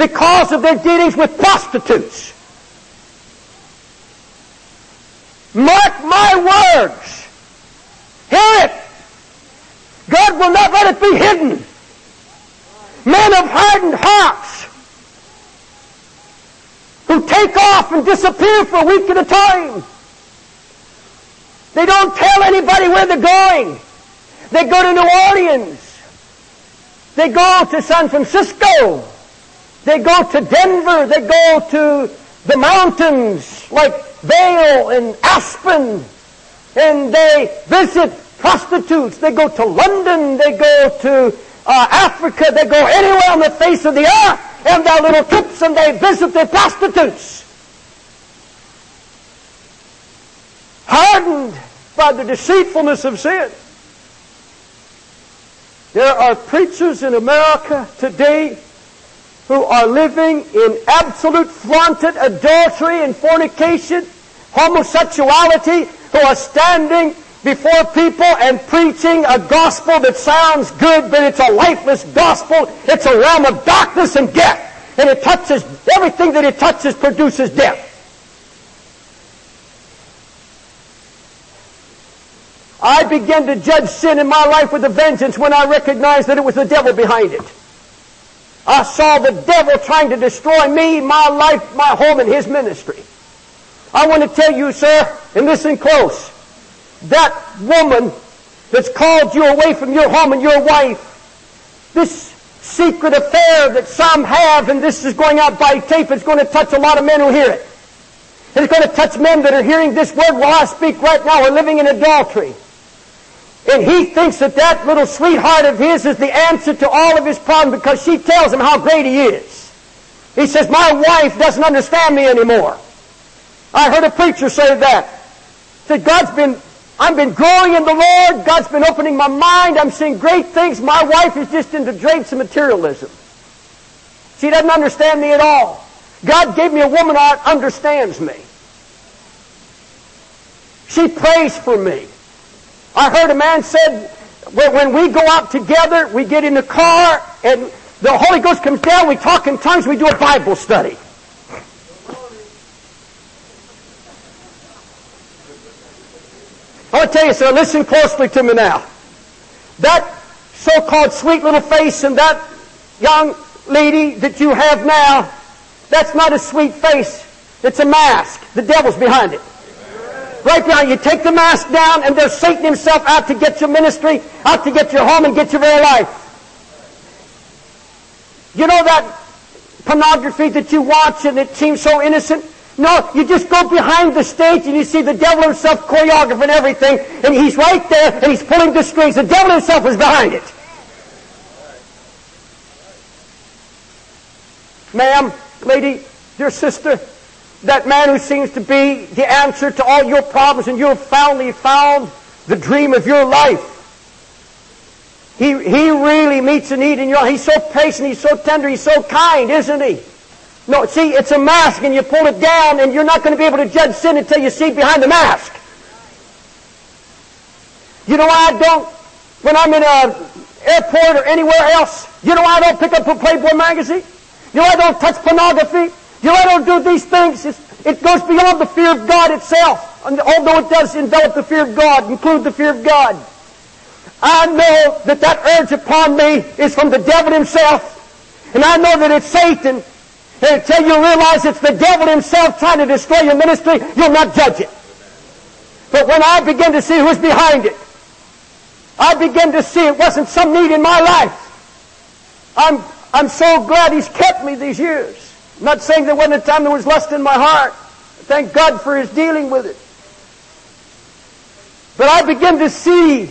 because of their dealings with prostitutes. Mark my words. Hear it. God will not let it be hidden. Men of hardened hearts who take off and disappear for a week at a time. They don't tell anybody where they're going. They go to New Orleans. They go to San Francisco. They go to Denver. They go to the mountains like Vail and Aspen, and they visit prostitutes. They go to London. They go to uh, Africa. They go anywhere on the face of the earth, and their little trips, and they visit their prostitutes. Hardened by the deceitfulness of sin. There are preachers in America today who are living in absolute flaunted adultery and fornication, homosexuality, who are standing before people and preaching a gospel that sounds good, but it's a lifeless gospel. It's a realm of darkness and death. And it touches, everything that it touches produces death. I began to judge sin in my life with a vengeance when I recognized that it was the devil behind it. I saw the devil trying to destroy me, my life, my home, and his ministry. I want to tell you, sir, and listen close, that woman that's called you away from your home and your wife, this secret affair that some have, and this is going out by tape, it's going to touch a lot of men who hear it. It's going to touch men that are hearing this word while I speak right now are living in adultery. And he thinks that that little sweetheart of his is the answer to all of his problems because she tells him how great he is. He says, my wife doesn't understand me anymore. I heard a preacher say that. Said, God's been, I've been growing in the Lord. God's been opening my mind. I'm seeing great things. My wife is just into drapes and materialism. She doesn't understand me at all. God gave me a woman that understands me. She prays for me. I heard a man said, when we go out together, we get in the car, and the Holy Ghost comes down, we talk in tongues, we do a Bible study. I'll tell you, sir, listen closely to me now. That so-called sweet little face and that young lady that you have now, that's not a sweet face. It's a mask. The devil's behind it. Right now, you take the mask down, and there's Satan himself out to get your ministry, out to get your home, and get your very life. You know that pornography that you watch and it seems so innocent? No, you just go behind the stage and you see the devil himself choreographing everything, and he's right there and he's pulling the strings. The devil himself is behind it. Ma'am, lady, dear sister, that man who seems to be the answer to all your problems and you have finally found the dream of your life. He, he really meets a need in your. He's so patient, he's so tender, he's so kind, isn't he? No, see, it's a mask and you pull it down and you're not going to be able to judge sin until you see behind the mask. You know why I don't, when I'm in an airport or anywhere else, you know why I don't pick up a Playboy magazine? You know why I don't touch pornography? You know I don't do these things? It goes beyond the fear of God itself, and although it does envelop the fear of God, include the fear of God. I know that that urge upon me is from the devil himself, and I know that it's Satan. And until you realize it's the devil himself trying to destroy your ministry, you'll not judge it. But when I begin to see who's behind it, I begin to see it wasn't some need in my life. I'm, I'm so glad he's kept me these years. I'm not saying there wasn't a time there was lust in my heart. Thank God for his dealing with it. But I begin to see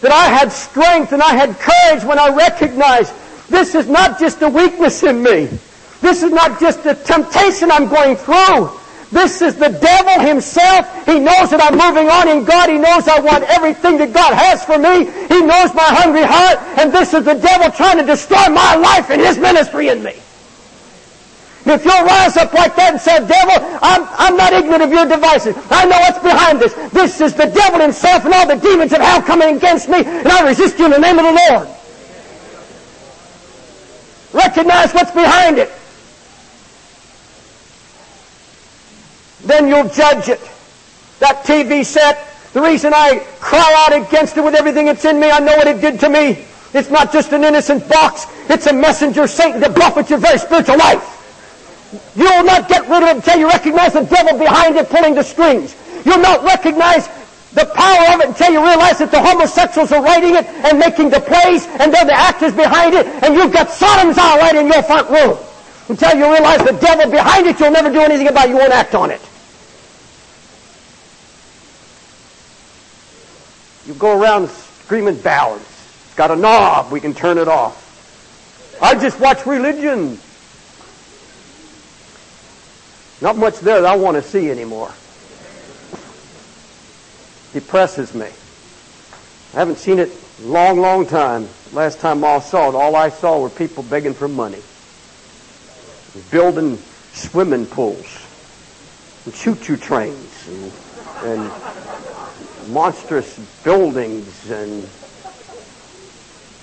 that I had strength and I had courage when I recognized this is not just a weakness in me. This is not just a temptation I'm going through. This is the devil himself. He knows that I'm moving on in God. He knows I want everything that God has for me. He knows my hungry heart. And this is the devil trying to destroy my life and his ministry in me. If you'll rise up like that and say, devil, I'm, I'm not ignorant of your devices. I know what's behind this. This is the devil himself and all the demons of hell coming against me, and I resist you in the name of the Lord. Recognize what's behind it. Then you'll judge it. That TV set, the reason I cry out against it with everything that's in me, I know what it did to me. It's not just an innocent box. It's a messenger Satan to buffet your very spiritual life. You'll not get rid of it until you recognize the devil behind it pulling the strings. You'll not recognize the power of it until you realize that the homosexuals are writing it and making the plays and they're the actors behind it and you've got Sodom's all right in your front room. Until you realize the devil behind it, you'll never do anything about it. You won't act on it. You go around screaming balance. It's got a knob. We can turn it off. I just watch religion. Not much there that I want to see anymore. Depresses me. I haven't seen it long, long time. Last time I saw it, all I saw were people begging for money. building swimming pools and choo-choo trains and, and monstrous buildings and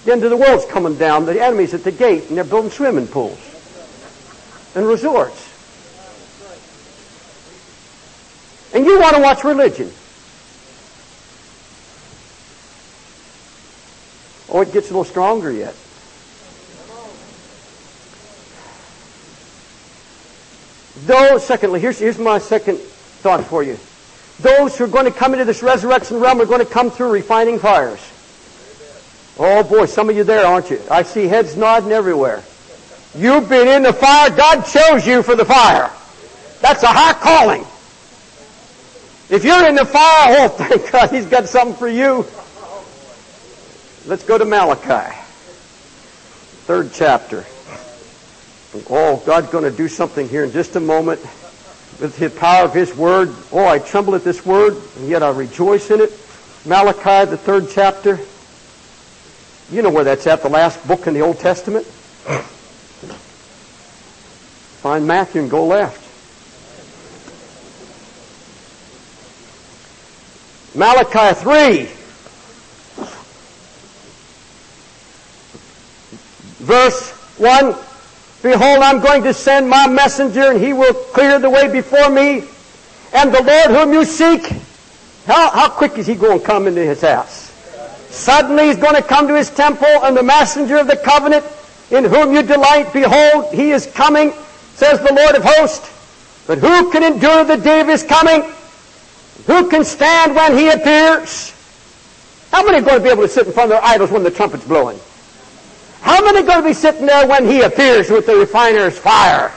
the end of the world's coming down. The enemy's at the gate and they're building swimming pools and resorts. And you want to watch religion. Oh, it gets a little stronger yet. Those, secondly, here's, here's my second thought for you. Those who are going to come into this resurrection realm are going to come through refining fires. Oh boy, some of you there, aren't you? I see heads nodding everywhere. You've been in the fire. God chose you for the fire. That's a high calling. If you're in the fire, oh, thank God, He's got something for you. Let's go to Malachi, third chapter. Oh, God's going to do something here in just a moment with the power of His Word. Oh, I tremble at this Word, and yet I rejoice in it. Malachi, the third chapter. You know where that's at, the last book in the Old Testament. Find Matthew and go left. Malachi 3. Verse 1. Behold, I'm going to send my messenger, and he will clear the way before me. And the Lord whom you seek, how, how quick is he going to come into his house? Suddenly he's going to come to his temple, and the messenger of the covenant, in whom you delight, behold, he is coming, says the Lord of hosts. But who can endure the day of his coming? Who can stand when he appears? How many are going to be able to sit in front of their idols when the trumpet's blowing? How many are going to be sitting there when he appears with the refiner's fire?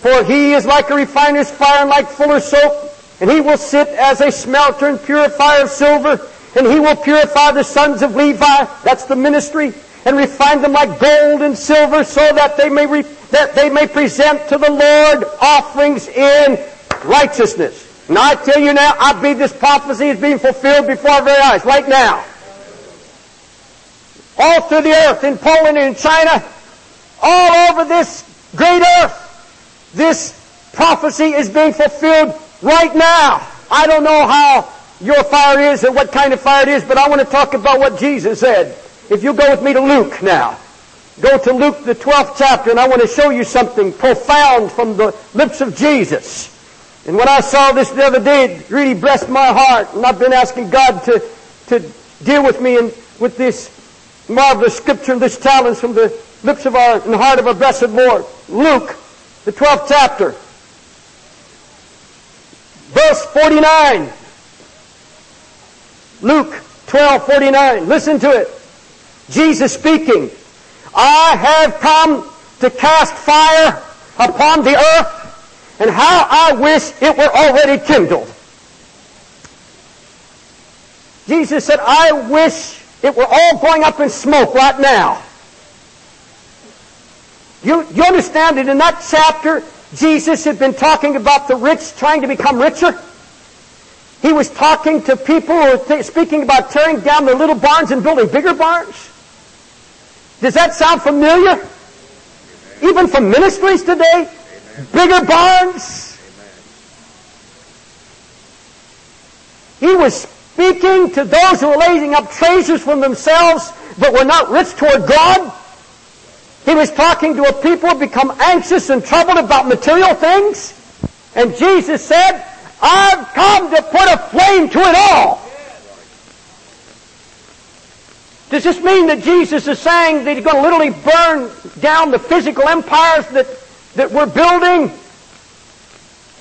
For he is like a refiner's fire and like fuller's soap, and he will sit as a smelter and purifier of silver, and he will purify the sons of Levi, that's the ministry, and refine them like gold and silver, so that they may re- that they may present to the Lord offerings in righteousness. Now I tell you now, I believe this prophecy is being fulfilled before our very eyes, right now all through the earth, in Poland and in China, all over this great earth. This prophecy is being fulfilled right now. I don't know how your fire is or what kind of fire it is, but I want to talk about what Jesus said. If you go with me to Luke now. Go to Luke, the 12th chapter, and I want to show you something profound from the lips of Jesus. And when I saw this the other day, it really blessed my heart. And I've been asking God to, to deal with me and with this marvelous scripture and this challenge from the lips of our and the heart of our blessed Lord. Luke, the 12th chapter, verse 49. Luke 12, 49. Listen to it. Jesus speaking. I have come to cast fire upon the earth, and how I wish it were already kindled. Jesus said, I wish it were all going up in smoke right now. You, you understand that in that chapter, Jesus had been talking about the rich trying to become richer? He was talking to people who were speaking about tearing down their little barns and building bigger barns. Does that sound familiar? Even from ministries today? Bigger barns? He was speaking to those who were laying up treasures for themselves but were not rich toward God. He was talking to a people who become anxious and troubled about material things. And Jesus said, I've come to put a flame to it all. Does this mean that Jesus is saying that he's going to literally burn down the physical empires that, that we're building?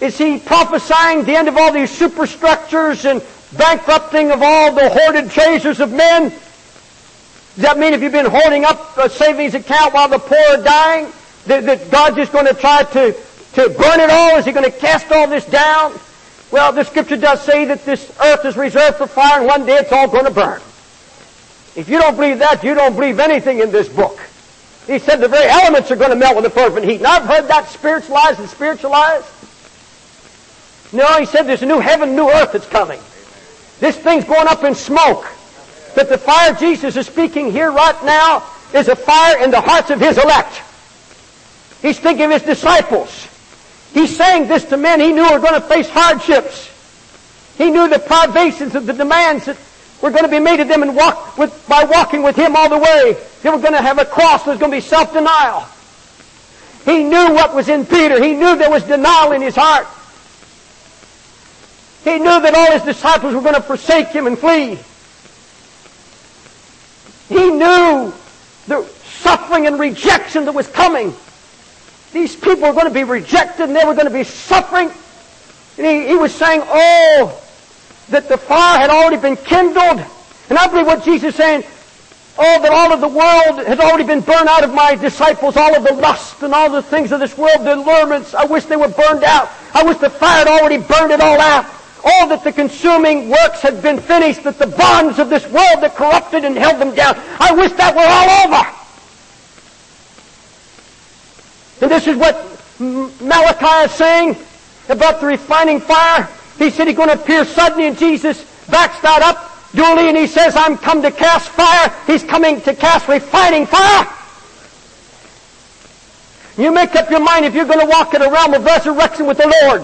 Is he prophesying the end of all these superstructures and bankrupting of all the hoarded treasures of men? Does that mean if you've been hoarding up a savings account while the poor are dying, that, that God's just going to try to, to burn it all? Is he going to cast all this down? Well, the scripture does say that this earth is reserved for fire and one day it's all going to burn. If you don't believe that, you don't believe anything in this book. He said the very elements are going to melt with the fervent heat. And I've heard that spiritualized and spiritualized. No, he said there's a new heaven, new earth that's coming. This thing's going up in smoke. But the fire Jesus is speaking here right now is a fire in the hearts of His elect. He's thinking of his disciples. He's saying this to men he knew were going to face hardships. He knew the privations of the demands that were going to be made of them and walk with, by walking with him all the way. They were going to have a cross. There's going to be self-denial. He knew what was in Peter. He knew there was denial in his heart. He knew that all his disciples were going to forsake him and flee. He knew the suffering and rejection that was coming. These people were going to be rejected and they were going to be suffering. And he, he was saying, oh, that the fire had already been kindled. And I believe what Jesus is saying, oh, that all of the world has already been burned out of my disciples, all of the lust and all the things of this world, the allurements, I wish they were burned out. I wish the fire had already burned it all out. All that the consuming works had been finished, that the bonds of this world that corrupted and held them down, I wish that were all over. And this is what Malachi is saying about the refining fire. He said he's going to appear suddenly, and Jesus backs that up duly, and he says, I'm come to cast fire. He's coming to cast refining fire. You make up your mind if you're going to walk in a realm of resurrection with the Lord.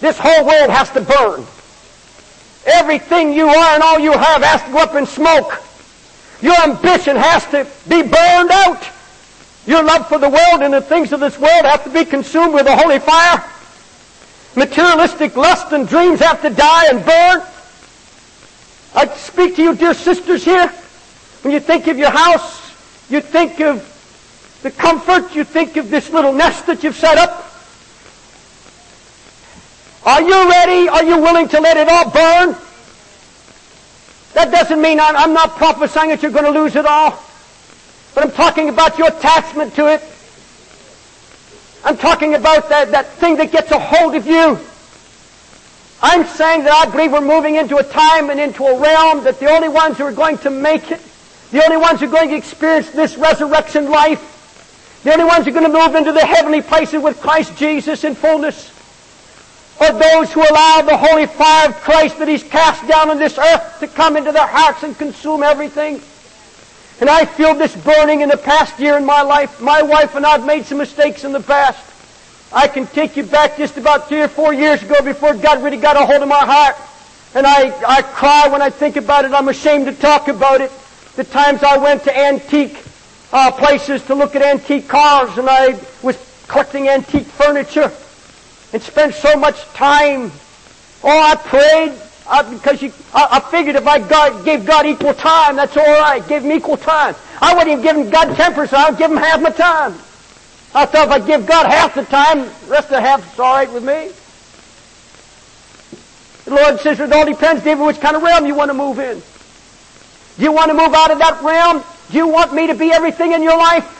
This whole world has to burn. Everything you are and all you have has to go up in smoke. Your ambition has to be burned out. Your love for the world and the things of this world have to be consumed with a holy fire. Materialistic lust and dreams have to die and burn. I speak to you, dear sisters here. When you think of your house, you think of the comfort, you think of this little nest that you've set up. Are you ready? Are you willing to let it all burn? That doesn't mean I'm, I'm not prophesying that you're going to lose it all. But I'm talking about your attachment to it. I'm talking about that, that thing that gets a hold of you. I'm saying that I believe we're moving into a time and into a realm that the only ones who are going to make it, the only ones who are going to experience this resurrection life, the only ones who are going to move into the heavenly places with Christ Jesus in fullness, are those who allow the holy fire of Christ that He's cast down on this earth to come into their hearts and consume everything. And I feel this burning in the past year in my life. My wife and I have made some mistakes in the past. I can take you back just about three or four years ago before God really got a hold of my heart. And I, I cry when I think about it. I'm ashamed to talk about it. The times I went to antique uh, places to look at antique cars and I was collecting antique furniture and spent so much time. Oh, I prayed I, because you, I, I, figured if I gave God equal time, that's all right. Give him equal time. I wouldn't even give him God 10%. I'd give him half my time. I thought if I give God half the time, the rest of the half is all right with me. The Lord says it all depends, David, which kind of realm you want to move in. Do you want to move out of that realm? Do you want me to be everything in your life?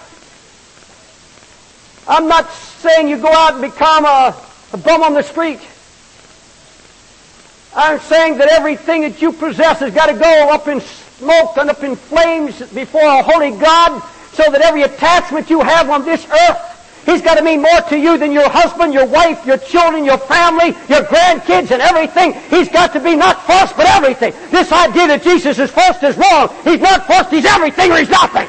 I'm not saying you go out and become a, a bum on the street. I'm saying that everything that you possess has got to go up in smoke and up in flames before a holy God so that every attachment you have on this earth He's got to mean more to you than your husband, your wife, your children, your family, your grandkids, and everything. He's got to be not first, but everything. This idea that Jesus is first is wrong. He's not first, he's everything or he's nothing.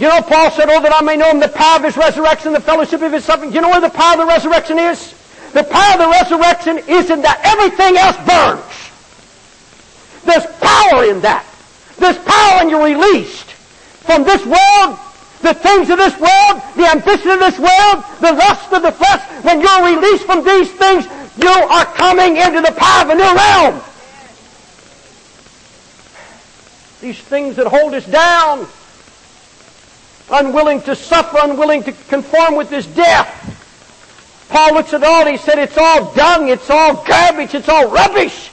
You know, Paul said, Oh, that I may know him, the power of his resurrection, the fellowship of his suffering. You know where the power of the resurrection is? The power of the resurrection is in that everything else burns. There's power in that. There's power when you're released from this world, the things of this world, the ambition of this world, the lust of the flesh. When you're released from these things, you are coming into the power of a new realm. These things that hold us down, unwilling to suffer, unwilling to conform with this death. Paul looks at all, and he said, it's all dung, it's all garbage, it's all rubbish.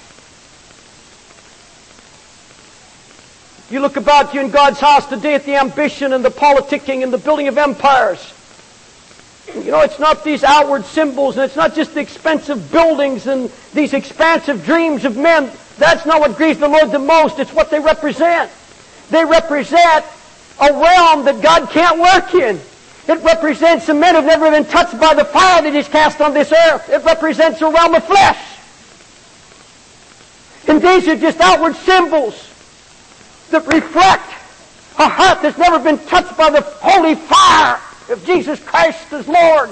You look about you in God's house today at the ambition and the politicking and the building of empires. You know, it's not these outward symbols and it's not just the expensive buildings and these expansive dreams of men. That's not what grieves the Lord the most. It's what they represent. They represent a realm that God can't work in. It represents some men who've never been touched by the fire that is cast on this earth. It represents a realm of flesh. And these are just outward symbols that reflect a heart that's never been touched by the holy fire of Jesus Christ as Lord.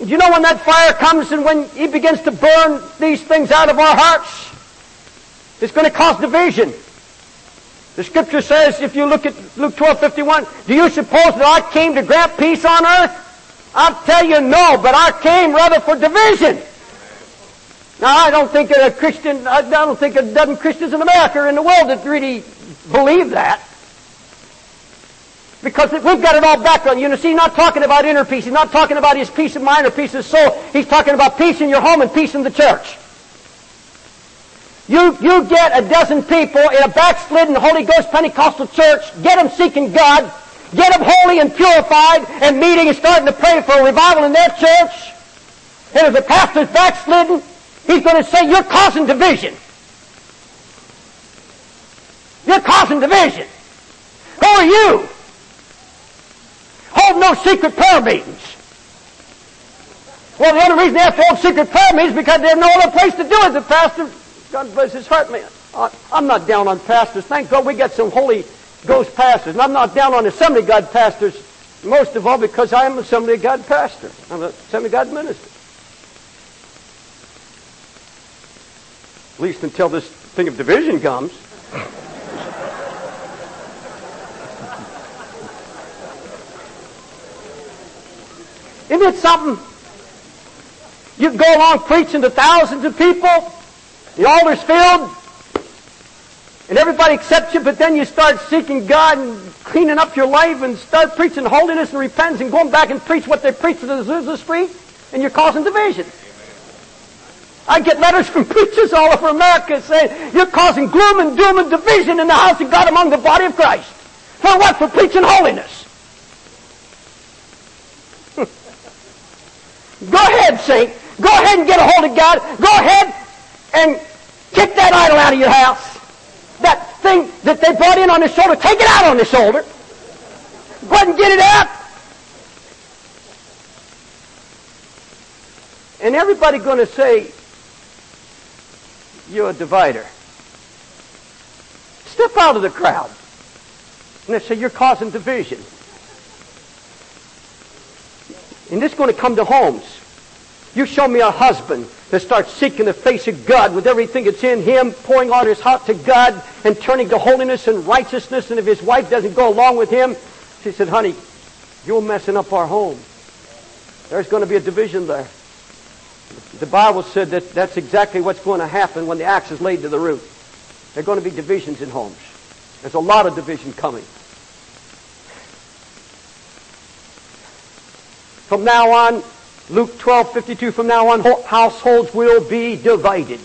And you know when that fire comes and when He begins to burn these things out of our hearts, it's going to cause division. The scripture says, if you look at Luke 12, 51, do you suppose that I came to grant peace on earth? I'll tell you no, but I came rather for division. Now, I don't think a Christian, I don't think a dozen Christians in America or in the world that really believe that. Because we've got it all back on you. know, see, he's not talking about inner peace. He's not talking about his peace of mind or peace of soul. He's talking about peace in your home and peace in the church. You, you get a dozen people in a backslidden Holy Ghost Pentecostal church, get them seeking God, get them holy and purified and meeting and starting to pray for a revival in their church. And if the pastor's backslidden, he's going to say, you're causing division. You're causing division. Who are you? Hold no secret prayer meetings. Well, the only reason they have to hold secret prayer meetings is because there's no other place to do it. The pastor, God bless his heart, man. I'm not down on pastors. Thank God we got some Holy Ghost pastors. And I'm not down on Assembly God pastors, most of all because I am an Assembly God pastor. I'm an Assembly God minister. At least until this thing of division comes. Isn't it something? You go along preaching to thousands of people, the altar's filled, and everybody accepts you, but then you start seeking God and cleaning up your life and start preaching holiness and repentance and going back and preach what they preach to the Azusa Street, and you're causing division. I get letters from preachers all over America saying, you're causing gloom and doom and division in the house of God among the body of Christ. For what? For preaching holiness. Go ahead, saint. Go ahead and get a hold of God. Go ahead and kick that idol out of your house. That thing that they brought in on the shoulder, take it out on the shoulder. Go ahead and get it out. And everybody going to say, you're a divider. Step out of the crowd. And they say, you're causing division. And this is going to come to homes. You show me a husband that starts seeking the face of God with everything that's in him, pouring out his heart to God and turning to holiness and righteousness. And if his wife doesn't go along with him, she said, honey, you're messing up our home. There's going to be a division there. The Bible said that that's exactly what's going to happen when the axe is laid to the root. There are going to be divisions in homes. There's a lot of division coming. From now on, Luke 12, 52, from now on, households will be divided.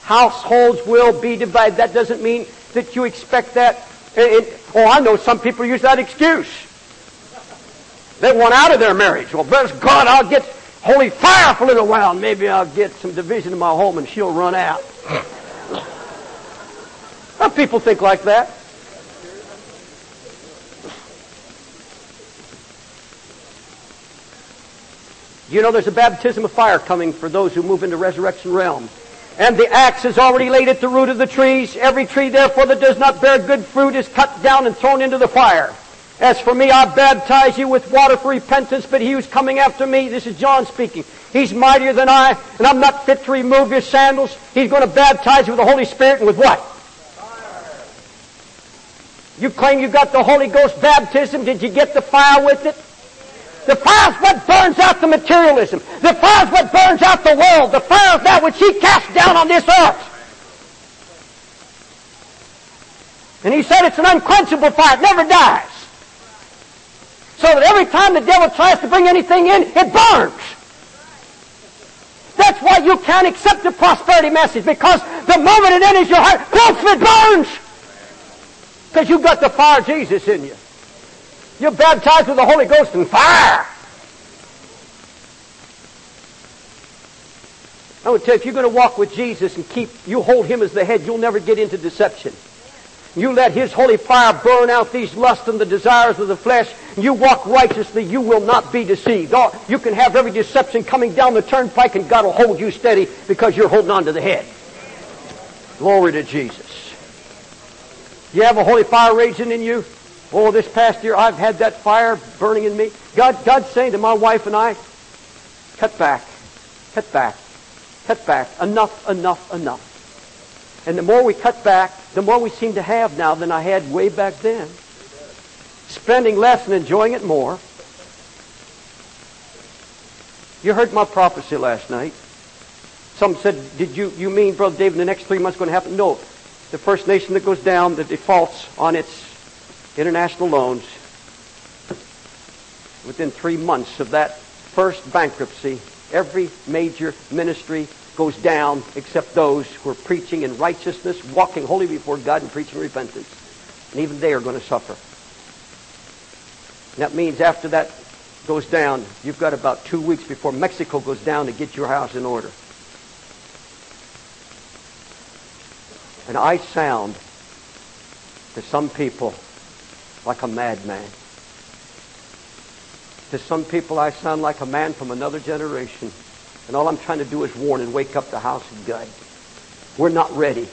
Households will be divided. That doesn't mean that you expect that. Eh, it, oh, I know some people use that excuse. They want out of their marriage. Well, bless God, I'll get holy fire for a little while. And maybe I'll get some division in my home and she'll run out. Some people think like that. You know there's a baptism of fire coming for those who move into resurrection realm. And the axe is already laid at the root of the trees. Every tree, therefore, that does not bear good fruit is cut down and thrown into the fire. As for me, I baptize you with water for repentance, but he who's coming after me, this is John speaking, he's mightier than I, and I'm not fit to remove your sandals. He's going to baptize you with the Holy Spirit and with what? Fire. You claim you got the Holy Ghost baptism. Did you get the fire with it? The fire what burns out the materialism. The fire what burns out the world. The fire that which he cast down on this earth. And he said it's an unquenchable fire. It never dies. So that every time the devil tries to bring anything in, it burns. That's why you can't accept the prosperity message because the moment it enters your heart, it burns. Because you've got the fire of Jesus in you. You're baptized with the Holy Ghost and fire. I would tell you, if you're going to walk with Jesus and keep, you hold Him as the head, you'll never get into deception. you let His holy fire burn out these lusts and the desires of the flesh, you walk righteously, you will not be deceived. Oh, you can have every deception coming down the turnpike, and God will hold you steady because you're holding on to the head. Glory to Jesus. You have a holy fire raging in you? Oh, this past year I've had that fire burning in me. God, God's saying to my wife and I, cut back, cut back, cut back. Enough, enough, enough. And the more we cut back, the more we seem to have now than I had way back then. Spending less and enjoying it more. You heard my prophecy last night. Some said, did you, you mean, Brother David, the next three months going to happen? No. The first nation that goes down, that defaults on its international loans, within three months of that first bankruptcy, every major ministry goes down except those who are preaching in righteousness, walking holy before God, and preaching repentance. And even they are going to suffer. And that means after that goes down, you've got about two weeks before Mexico goes down to get your house in order. And I sound to some people like a madman. To some people, I sound like a man from another generation. And all I'm trying to do is warn and wake up the house of God. We're not ready.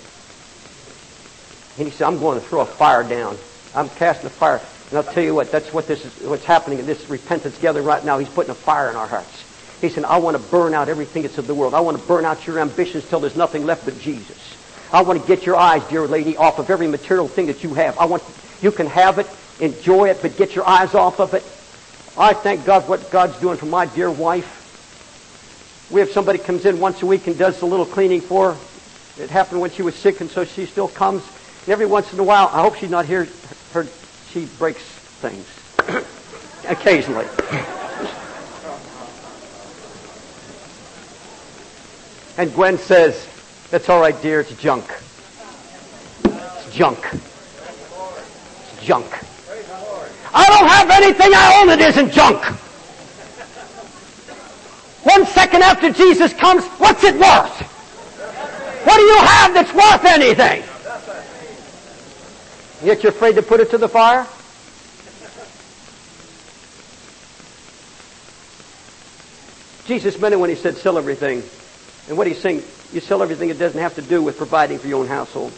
And he said, I'm going to throw a fire down. I'm casting a fire. And I'll tell you what, that's what this is, what's happening in this repentance gathering right now. He's putting a fire in our hearts. He said, I want to burn out everything that's of the world. I want to burn out your ambitions till there's nothing left but Jesus. I want to get your eyes, dear lady, off of every material thing that you have. I want you can have it, enjoy it, but get your eyes off of it. I thank God what God's doing for my dear wife. We have somebody comes in once a week and does a little cleaning for her. It happened when she was sick, and so she still comes. And every once in a while, I hope she's not here. Her, she breaks things occasionally. and Gwen says, "That's all right, dear. It's junk. It's junk. It's junk. I don't have anything I own that isn't junk." One second after Jesus comes, what's it worth? What do you have that's worth anything? Yet you're afraid to put it to the fire? Jesus meant it when he said sell everything. And what he's saying, you sell everything it doesn't have to do with providing for your own household.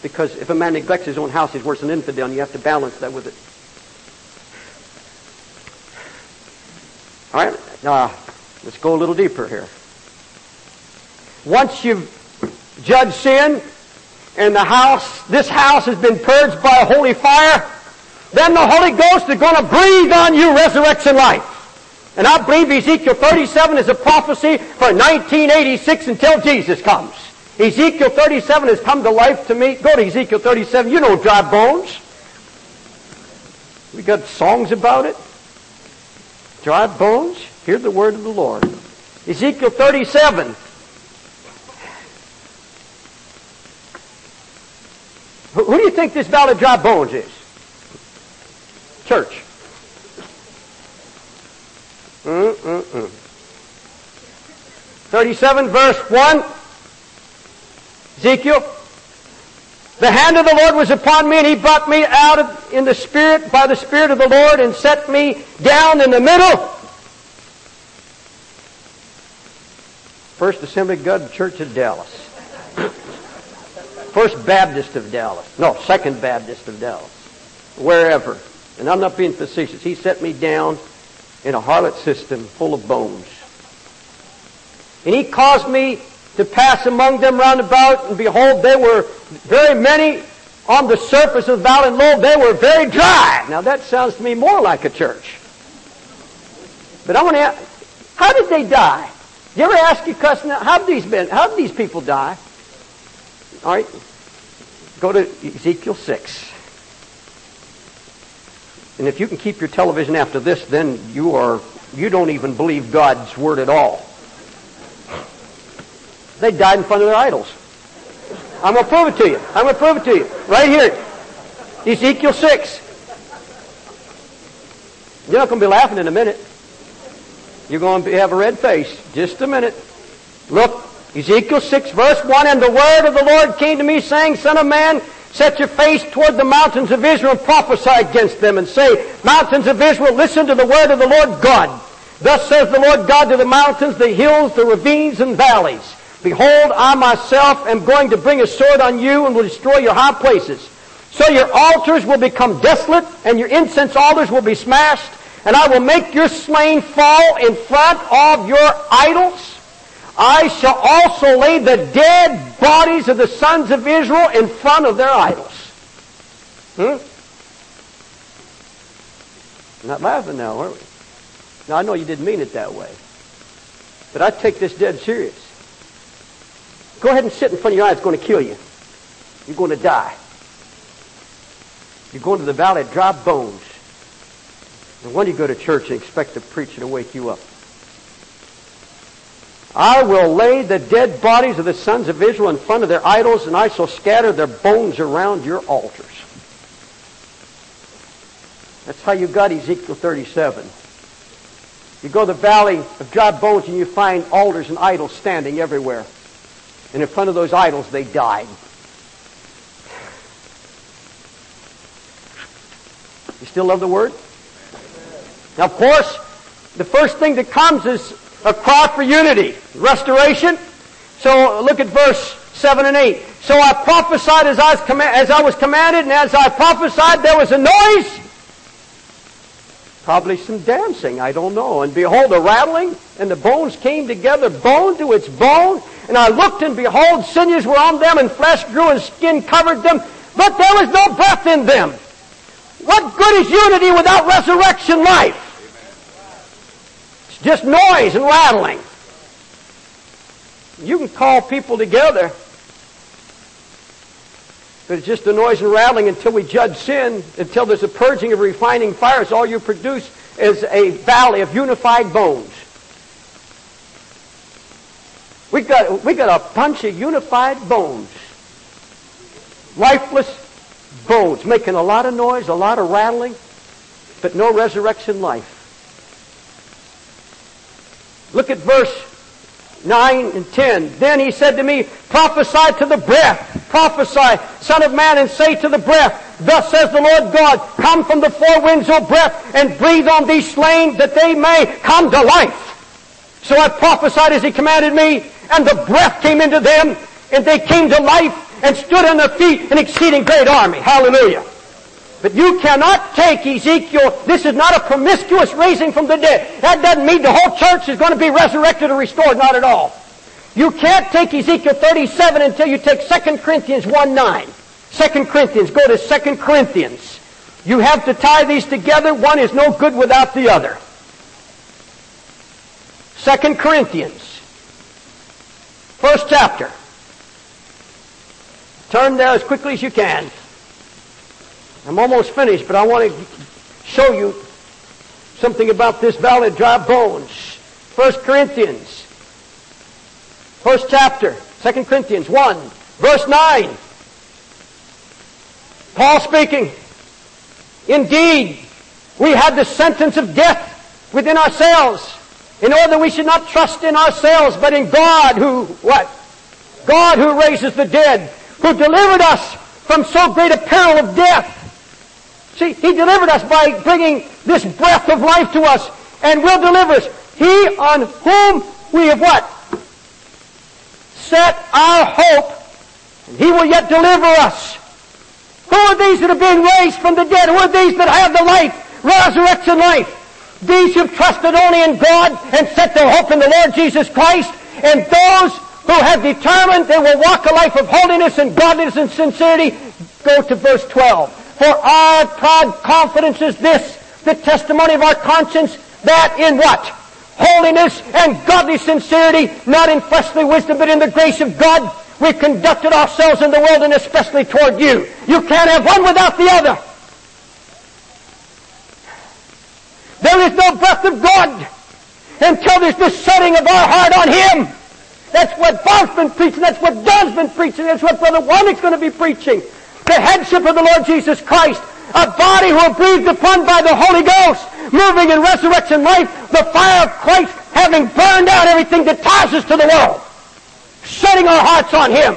Because if a man neglects his own house, he's worse than an infidel, and you have to balance that with it. All right? Uh, let's go a little deeper here. Once you've judged sin, and the house, this house has been purged by a holy fire, then the Holy Ghost is going to breathe on you resurrection life. And I believe Ezekiel 37 is a prophecy for 1986 until Jesus comes. Ezekiel 37 has come to life to me. Go to Ezekiel 37. You know dry bones. We got songs about it. Dry bones. Hear the word of the Lord. Ezekiel 37. Who, do you think this Valley of Dry Bones is? Church. Mm-mm-mm. 37 verse 1. Ezekiel. The hand of the Lord was upon me, and he brought me out of, in the Spirit, by the Spirit of the Lord, and set me down in the middle. First Assembly of God Church of Dallas. First Baptist of Dallas. No, Second Baptist of Dallas. Wherever. And I'm not being facetious. He set me down in a harlot system full of bones. And he caused me to pass among them round about, and behold, they were very many on the surface of the valley, and lo, they were very dry. Now that sounds to me more like a church. But I want to ask, how did they die? Do you ever ask your customer, how did these men, how did these people die? All right, go to Ezekiel 6. And if you can keep your television after this, then you are you don't even believe God's word at all. They died in front of their idols. I'm going to prove it to you. I'm going to prove it to you. Right here. Ezekiel 6. You're not going to be laughing in a minute. You're going to have a red face. Just a minute. Look, Ezekiel 6, verse 1, And the word of the Lord came to me, saying, Son of man, Set your face toward the mountains of Israel and prophesy against them and say, Mountains of Israel, listen to the word of the Lord God. Thus says the Lord God to the mountains, the hills, the ravines, and valleys. Behold, I myself am going to bring a sword on you and will destroy your high places. So your altars will become desolate, and your incense altars will be smashed, and I will make your slain fall in front of your idols. I shall also lay the dead bodies of the sons of Israel in front of their idols. Hmm? Not laughing now, are we? Now, I know you didn't mean it that way. But I take this dead serious. Go ahead and sit in front of your eye. It's going to kill you. You're going to die. You're going to the valley of dry bones. And when you go to church and expect the preacher to wake you up. I will lay the dead bodies of the sons of Israel in front of their idols, and I shall scatter their bones around your altars. That's how you got Ezekiel 37. You go to the valley of dry bones and you find altars and idols standing everywhere. And in front of those idols, they died. You still love the Word? Now, of course, the first thing that comes is a cry for unity, restoration. So look at verse 7 and 8. So I prophesied as I, was as I was commanded, and as I prophesied, there was a noise. Probably some dancing, I don't know. And behold, a rattling, and the bones came together, bone to its bone. And I looked, and behold, sinews were on them, and flesh grew, and skin covered them, but there was no breath in them. What good is unity without resurrection life? It's just noise and rattling. You can call people together, but it's just a noise and rattling until we judge sin, until there's a purging of refining fires. All you produce is a valley of unified bones. We got, we got a bunch of unified bones. Lifeless bones, making a lot of noise, a lot of rattling, but no resurrection life. Look at verse 9 and 10. Then he said to me, Prophesy to the breath. Prophesy, Son of man, and say to the breath, Thus says the Lord God, Come from the four winds, O breath, and breathe on these slain, that they may come to life. So I prophesied as he commanded me, and the breath came into them, and they came to life, and stood on their feet, an exceeding great army. Hallelujah. But you cannot take Ezekiel. This is not a promiscuous raising from the dead. That doesn't mean the whole church is going to be resurrected or restored. Not at all. You can't take Ezekiel 37 until you take 2 Corinthians 1 9. 2 Corinthians. Go to 2 Corinthians. You have to tie these together. One is no good without the other. 2 Corinthians. First chapter. Turn there as quickly as you can. I'm almost finished, but I want to show you something about this valley of dry bones. First Corinthians, first chapter, Second Corinthians 1, verse 9. Paul speaking. Indeed, we had the sentence of death within ourselves, in order that we should not trust in ourselves, but in God who, what? God who raises the dead, who delivered us from so great a peril of death See, He delivered us by bringing this breath of life to us and will deliver us. He on whom we have what? Set our hope, and He will yet deliver us. Who are these that are being raised from the dead? Who are these that have the life, resurrection life? These who've trusted only in God and set their hope in the Lord Jesus Christ, and those who have determined they will walk a life of holiness and godliness and sincerity. Go to verse 12. For our proud confidence is this, the testimony of our conscience, that in what? Holiness and godly sincerity, not in fleshly wisdom, but in the grace of God, we conducted ourselves in the world and especially toward you. You can't have one without the other. There is no breath of God until there's the setting of our heart on Him. That's what Bob's been preaching. That's what Don's been preaching. That's what Brother Warnick's going to be preaching the headship of the Lord Jesus Christ, a body who are breathed upon by the Holy Ghost, moving in resurrection life, the fire of Christ having burned out everything that ties us to the world, setting our hearts on Him.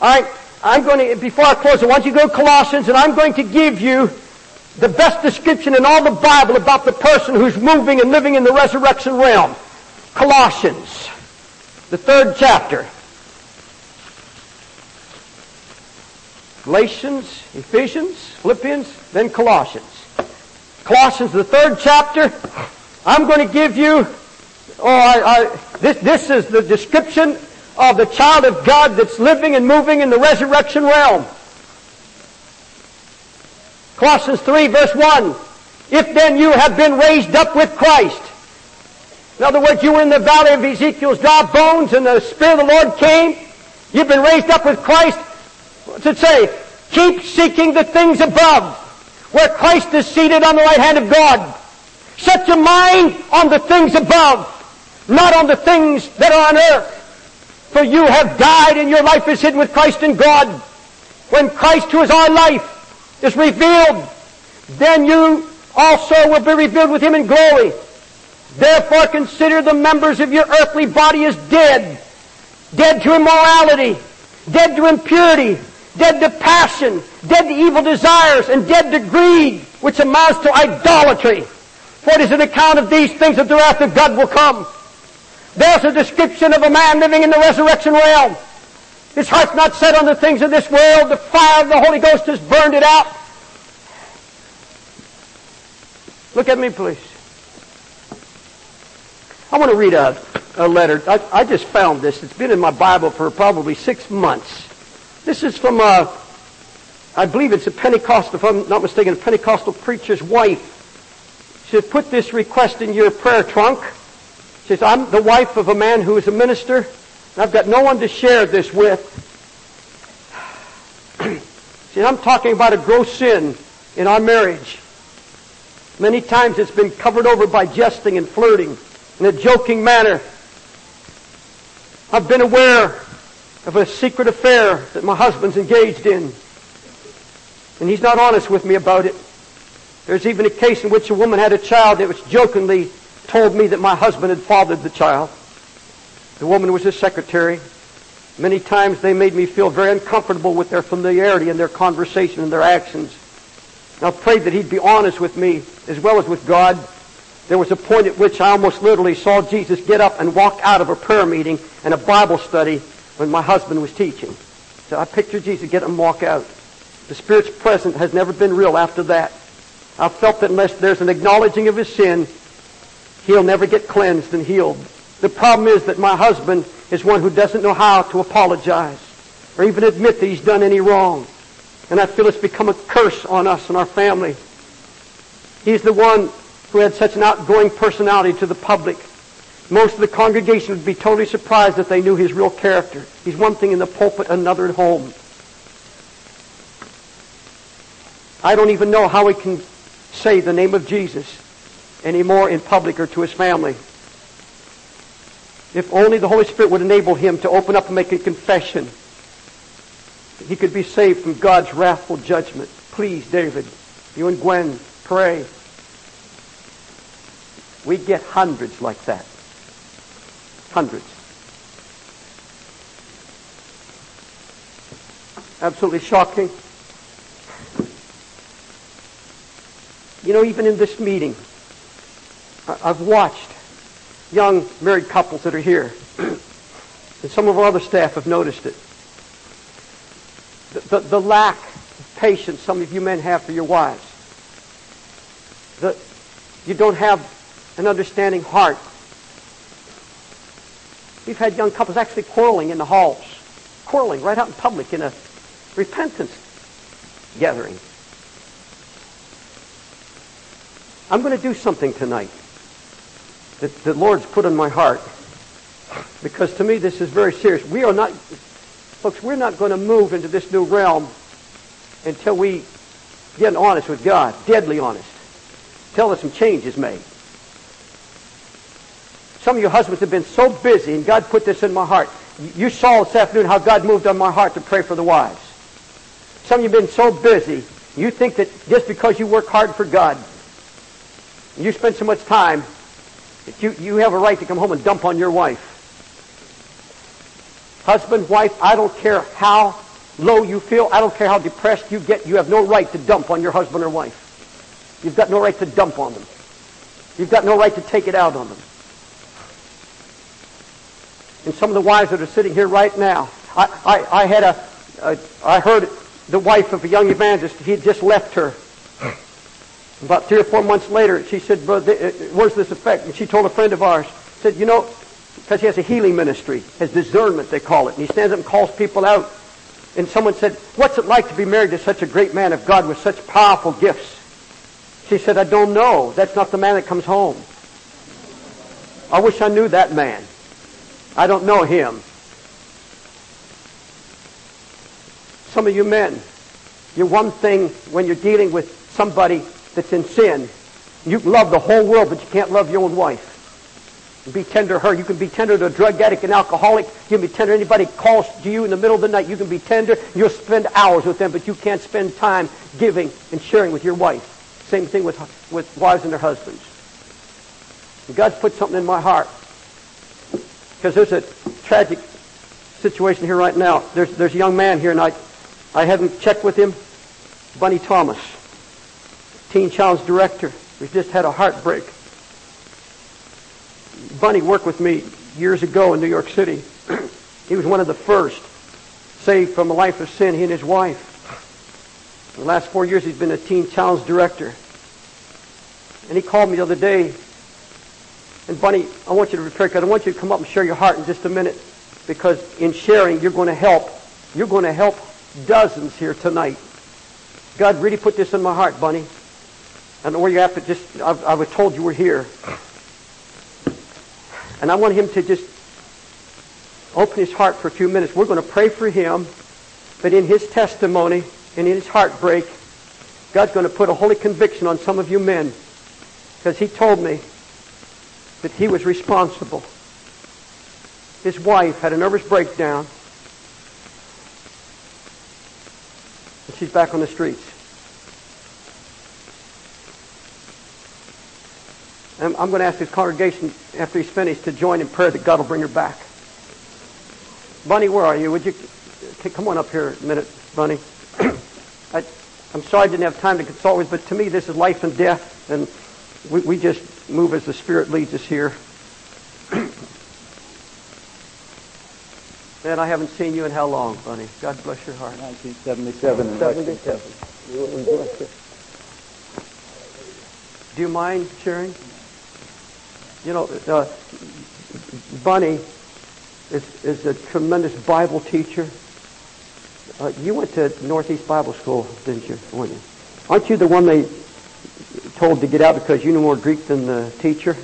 All right, I'm going to, before I close, I want you to go to Colossians, and I'm going to give you the best description in all the Bible about the person who's moving and living in the resurrection realm. Colossians, the third chapter. Galatians, Ephesians, Philippians, then Colossians. Colossians, the third chapter. I'm going to give you, oh, I, I, this, this is the description of the child of God that's living and moving in the resurrection realm. Colossians 3 verse 1. If then you have been raised up with Christ. In other words, you were in the valley of Ezekiel's dry bones and the Spirit of the Lord came. You've been raised up with Christ. What's it say? Keep seeking the things above, where Christ is seated on the right hand of God. Set your mind on the things above, not on the things that are on earth. For you have died and your life is hidden with Christ in God. When Christ, who is our life, is revealed, then you also will be revealed with him in glory. Therefore consider the members of your earthly body as dead. Dead to immorality, dead to impurity, dead to passion, dead to evil desires, and dead to greed, which amounts to idolatry. For it is an account of these things that the wrath of God will come. There's a description of a man living in the resurrection realm. His heart's not set on the things of this world. The fire of the Holy Ghost has burned it out. Look at me, please. I want to read a, a letter. I, I just found this. It's been in my Bible for probably six months. This is from, a, I believe it's a Pentecostal, if I'm not mistaken, a Pentecostal preacher's wife. She said, put this request in your prayer trunk. She says, I'm the wife of a man who is a minister, and I've got no one to share this with. See, I'm talking about a gross sin in our marriage. Many times it's been covered over by jesting and flirting in a joking manner. I've been aware of a secret affair that my husband's engaged in. And he's not honest with me about it. There's even a case in which a woman had a child that was jokingly told me that my husband had fathered the child. The woman was his secretary. Many times they made me feel very uncomfortable with their familiarity and their conversation and their actions. And I prayed that he'd be honest with me as well as with God. There was a point at which I almost literally saw Jesus get up and walk out of a prayer meeting and a Bible study when my husband was teaching. So I pictured Jesus get up and walk out. The Spirit's presence has never been real after that. I felt that unless there's an acknowledging of his sin, he'll never get cleansed and healed. The problem is that my husband is one who doesn't know how to apologize or even admit that he's done any wrong. And I feel it's become a curse on us and our family. He's the one who had such an outgoing personality to the public. Most of the congregation would be totally surprised if they knew his real character. He's one thing in the pulpit, another at home. I don't even know how he can say the name of Jesus anymore in public or to his family. If only the Holy Spirit would enable him to open up and make a confession, he could be saved from God's wrathful judgment. Please, David, you and Gwen, pray. We get hundreds like that. Hundreds. Absolutely shocking. You know, even in this meeting, I've watched young married couples that are here, and some of our other staff have noticed it. The, the, the, lack of patience some of you men have for your wives. The, you don't have an understanding heart. We've had young couples actually quarreling in the halls, quarreling right out in public in a repentance gathering. I'm going to do something tonight that the Lord's put in my heart. Because to me, this is very serious. We are not, folks, we're not going to move into this new realm until we get honest with God, deadly honest. Tell us some change is made. Some of your husbands have been so busy, and God put this in my heart. You saw this afternoon how God moved on my heart to pray for the wives. Some of you have been so busy, you think that just because you work hard for God, you spend so much time you, you have a right to come home and dump on your wife. Husband, wife, I don't care how low you feel, I don't care how depressed you get, you have no right to dump on your husband or wife. You've got no right to dump on them. You've got no right to take it out on them. And some of the wives that are sitting here right now, I, I, I had a, a, I heard the wife of a young evangelist, he had just left her. About three or four months later, she said, uh, where's this effect? And she told a friend of ours, said, you know, because he has a healing ministry, has discernment, they call it. And he stands up and calls people out. And someone said, what's it like to be married to such a great man of God with such powerful gifts? She said, I don't know. That's not the man that comes home. I wish I knew that man. I don't know him. Some of you men, you're one thing when you're dealing with somebody that's in sin. You can love the whole world, but you can't love your own wife. You be tender to her. You can be tender to a drug addict and alcoholic. You can be tender to anybody calls to you in the middle of the night. You can be tender. You'll spend hours with them, but you can't spend time giving and sharing with your wife. Same thing with, with wives and their husbands. And God's put something in my heart. Because there's a tragic situation here right now. There's, there's a young man here, and I, I haven't checked with him. Bunny Thomas, Teen Challenge Director. We just had a heartbreak. Bunny worked with me years ago in New York City. he was one of the first saved from a life of sin, he and his wife. The last four years, he's been a Teen Challenge Director. And he called me the other day. And Bunny, I want you to prepare because I want you to come up and share your heart in just a minute. Because in sharing, you're going to help. You're going to help dozens here tonight. God really put this in my heart, Bunny. Don't where you're at, but just, I, I was told you were here. And I want him to just open his heart for a few minutes. We're going to pray for him, but in his testimony and in his heartbreak, God's going to put a holy conviction on some of you men because he told me that he was responsible. His wife had a nervous breakdown, and she's back on the streets. And I'm going to ask his congregation after he's finished to join in prayer that God will bring her back. Bunny, where are you? Would you come on up here a minute, Bunny? I, I'm sorry I didn't have time to consult with, but to me this is life and death, and we, we just move as the Spirit leads us here. Man, I haven't seen you in how long, Bunny? God bless your heart. 1977. 77. Do you mind sharing? You know, uh, Bunny is, is a tremendous Bible teacher. Uh, you went to Northeast Bible School, didn't you? Weren't you? Aren't you the one they told to get out because you knew more Greek than the teacher?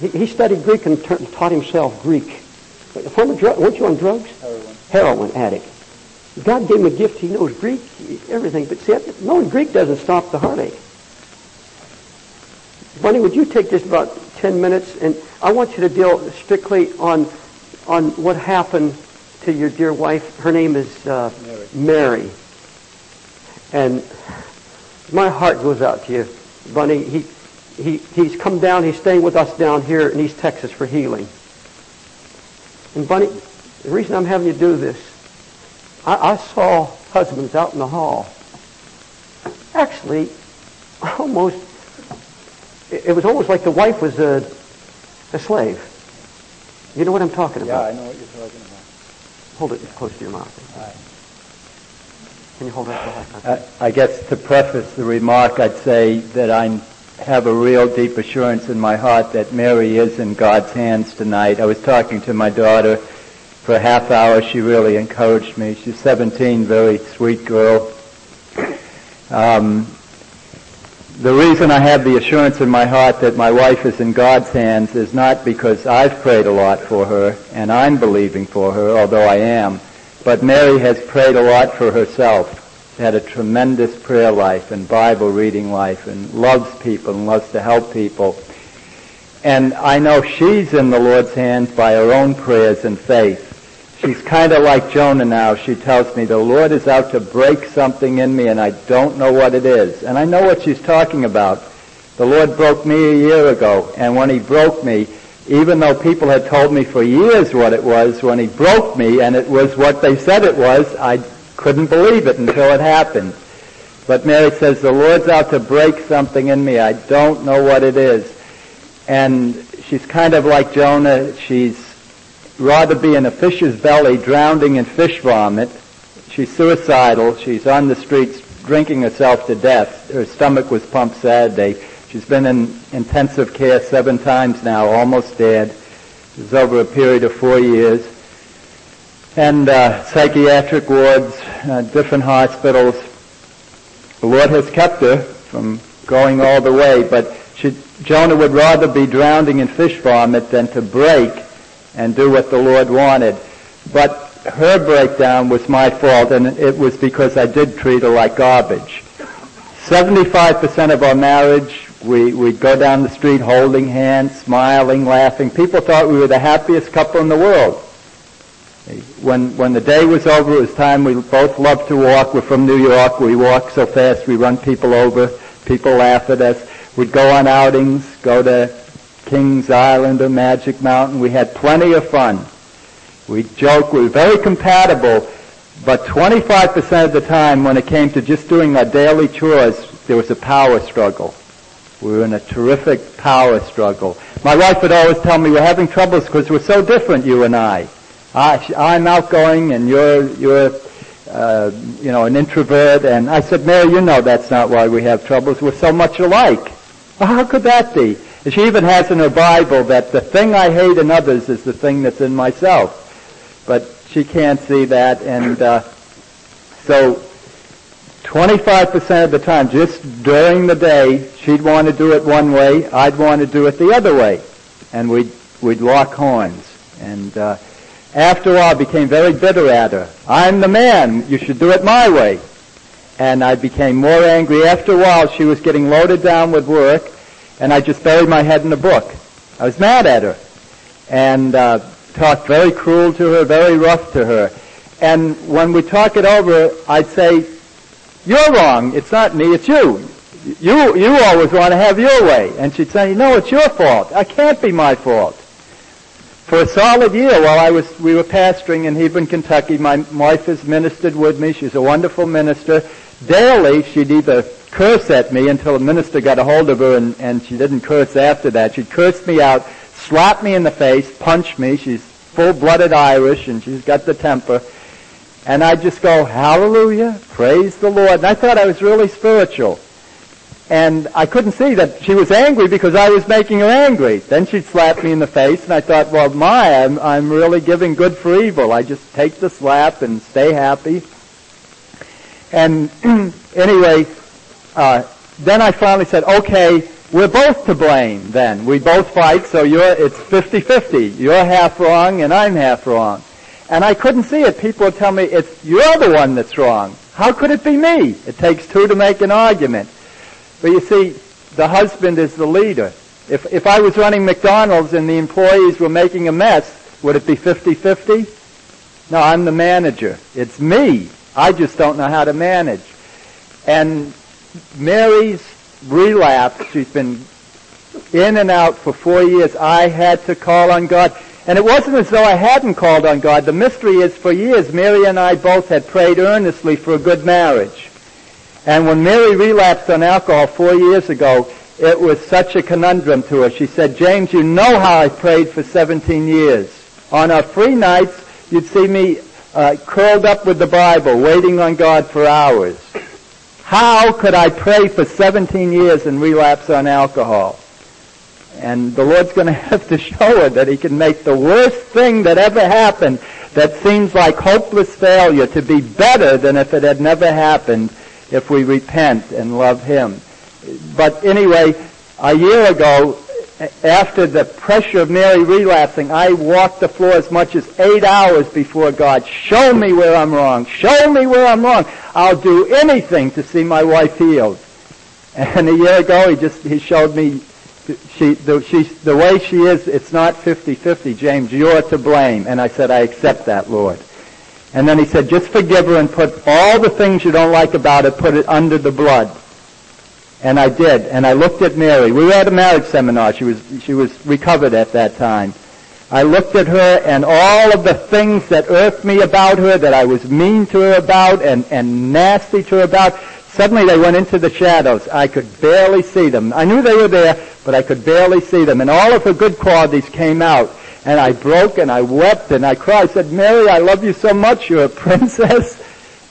He, he studied Greek and t- taught himself Greek. Former drug, weren't you on drugs? Heroin. Heroin addict. God gave him a gift. He knows Greek, everything. But see, knowing Greek doesn't stop the heartache. Bunny, would you take just about 10 minutes? And I want you to deal strictly on, on what happened to your dear wife. Her name is uh, Mary. Mary. And my heart goes out to you, Bunny. He, he, he's come down, he's staying with us down here in East Texas for healing. And Bunny, the reason I'm having you do this, I, I saw husbands out in the hall. Actually, almost, it, was almost like the wife was a, a slave. You know what I'm talking about? Yeah. I know what you're talking about. Hold it close to your mouth. All right. Can you hold that? I I guess to preface the remark, I'd say that I have a real deep assurance in my heart that Mary is in God's hands tonight. I was talking to my daughter for a half hour. She really encouraged me. She's 17, very sweet girl. Um, the reason I have the assurance in my heart that my wife is in God's hands is not because I've prayed a lot for her and I'm believing for her, although I am, but Mary has prayed a lot for herself. Had a tremendous prayer life and Bible reading life and loves people and loves to help people. And I know she's in the Lord's hands by her own prayers and faith. She's kind of like Jonah now. She tells me the Lord is out to break something in me and I don't know what it is. And I know what she's talking about. The Lord broke me a year ago and when he broke me, even though people had told me for years what it was, when he broke me and it was what they said it was, I couldn't believe it until it happened. But Mary says, the Lord's out to break something in me. I don't know what it is. And she's kind of like Jonah. She's rather be in a fish's belly drowning in fish vomit. She's suicidal. She's on the streets drinking herself to death. Her stomach was pumped Saturday. She's been in intensive care seven times now, almost dead. It was over a period of four years. And uh, psychiatric wards, uh, different hospitals. The Lord has kept her from going all the way, but she, Jonah would rather be drowning in fish vomit than to break and do what the Lord wanted. But her breakdown was my fault, and it was because I did treat her like garbage. 75% of our marriage, we, we'd go down the street holding hands, smiling, laughing. People thought we were the happiest couple in the world. When, when the day was over, it was time we both loved to walk. We're from New York. We walk so fast we run people over. People laugh at us. We'd go on outings, go to Kings Island or Magic Mountain. We had plenty of fun. We joke. We were very compatible. But 25% of the time when it came to just doing our daily chores, there was a power struggle. We were in a terrific power struggle. My wife would always tell me we're having troubles because we're so different, you and I. I, am outgoing and you're, you're, uh, you know, an introvert. And I said, Mary, you know that's not why we have troubles. We're so much alike. Well, how could that be? And she even has in her Bible that the thing I hate in others is the thing that's in myself. But she can't see that. And uh, so 25% of the time, just during the day, she'd want to do it one way, I'd want to do it the other way. And we'd, we'd lock horns. And uh, after a while, I became very bitter at her. I'm the man. You should do it my way. And I became more angry. After a while, she was getting loaded down with work, and I just buried my head in a book. I was mad at her. And uh, talked very cruel to her, very rough to her. And when we talk it over, I'd say, you're wrong. It's not me. It's you. You, you always want to have your way. And she'd say, no, it's your fault. It can't be my fault for a solid year while I was, we were pastoring in Hebron, Kentucky. My wife has ministered with me. She's a wonderful minister. Daily, she'd either curse at me until the minister got a hold of her and, and she didn't curse after that. She'd curse me out, slap me in the face, punch me. She's full-blooded Irish and she's got the temper. And I'd just go, hallelujah, praise the Lord. And I thought I was really spiritual. And I couldn't see that she was angry because I was making her angry. Then she'd slap me in the face, and I thought, well, my, I'm, I'm really giving good for evil. I just take the slap and stay happy. And anyway, uh, then I finally said, okay, we're both to blame then. We both fight, so it's 50-50. You're half wrong and I'm half wrong. And I couldn't see it. People would tell me, it's, you're the one that's wrong. How could it be me? It takes two to make an argument. But you see, the husband is the leader. If, if I was running McDonald's and the employees were making a mess, would it be 50-50? No, I'm the manager. It's me. I just don't know how to manage. And Mary's relapse, she's been in and out for four years. I had to call on God. And it wasn't as though I hadn't called on God. The mystery is for years, Mary and I both had prayed earnestly for a good marriage. And when Mary relapsed on alcohol four years ago, it was such a conundrum to her. She said, James, you know how I prayed for 17 years. On our free nights, you'd see me uh, curled up with the Bible, waiting on God for hours. How could I pray for 17 years and relapse on alcohol? And the Lord's going to have to show her that He can make the worst thing that ever happened that seems like hopeless failure to be better than if it had never happened if we repent and love Him. But anyway, a year ago, after the pressure of Mary relapsing, I walked the floor as much as eight hours before God. Show me where I'm wrong. Show me where I'm wrong. I'll do anything to see my wife healed. And a year ago, he just he showed me she the, she the way she is. It's not 50-50, James. You're to blame. And I said, I accept that, Lord. And then he said, just forgive her and put all the things you don't like about it, put it under the blood. And I did. And I looked at Mary. We were at a marriage seminar. She was, she was recovered at that time. I looked at her and all of the things that irked me about her, that I was mean to her about and, and nasty to her about, suddenly they went into the shadows. I could barely see them. I knew they were there, but I could barely see them. And all of her good qualities came out. And I broke and I wept and I cried. I said, Mary, I love you so much. You're a princess.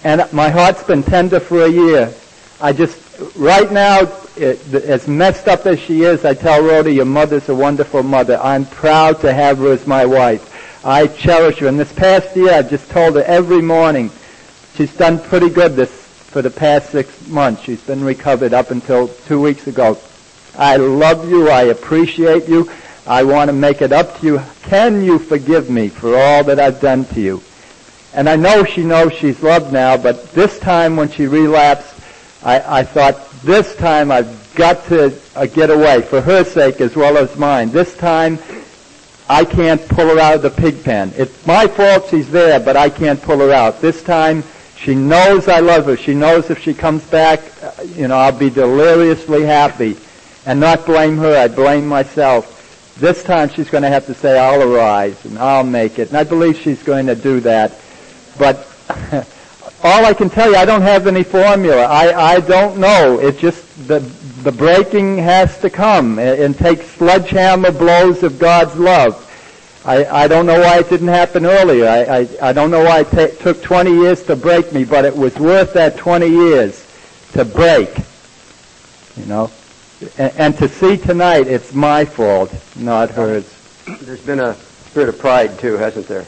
And my heart's been tender for a year. I just, right now, it, as messed up as she is, I tell Rhoda, your mother's a wonderful mother. I'm proud to have her as my wife. I cherish her. And this past year, I've just told her every morning, she's done pretty good this for the past six months. She's been recovered up until two weeks ago. I love you. I appreciate you. I want to make it up to you. Can you forgive me for all that I've done to you? And I know she knows she's loved now, but this time when she relapsed, I, I thought, this time I've got to uh, get away for her sake as well as mine. This time I can't pull her out of the pig pen. It's my fault she's there, but I can't pull her out. This time she knows I love her. She knows if she comes back, uh, you know, I'll be deliriously happy and not blame her. I blame myself. This time she's going to have to say, I'll arise and I'll make it. And I believe she's going to do that. But all I can tell you, I don't have any formula. I, I don't know. It just, the, the breaking has to come and, and take sledgehammer blows of God's love. I, I don't know why it didn't happen earlier. I, I, I don't know why it t- took 20 years to break me, but it was worth that 20 years to break. You know? And, and to see tonight, it's my fault, not hers. There's been a spirit of pride, too, hasn't there,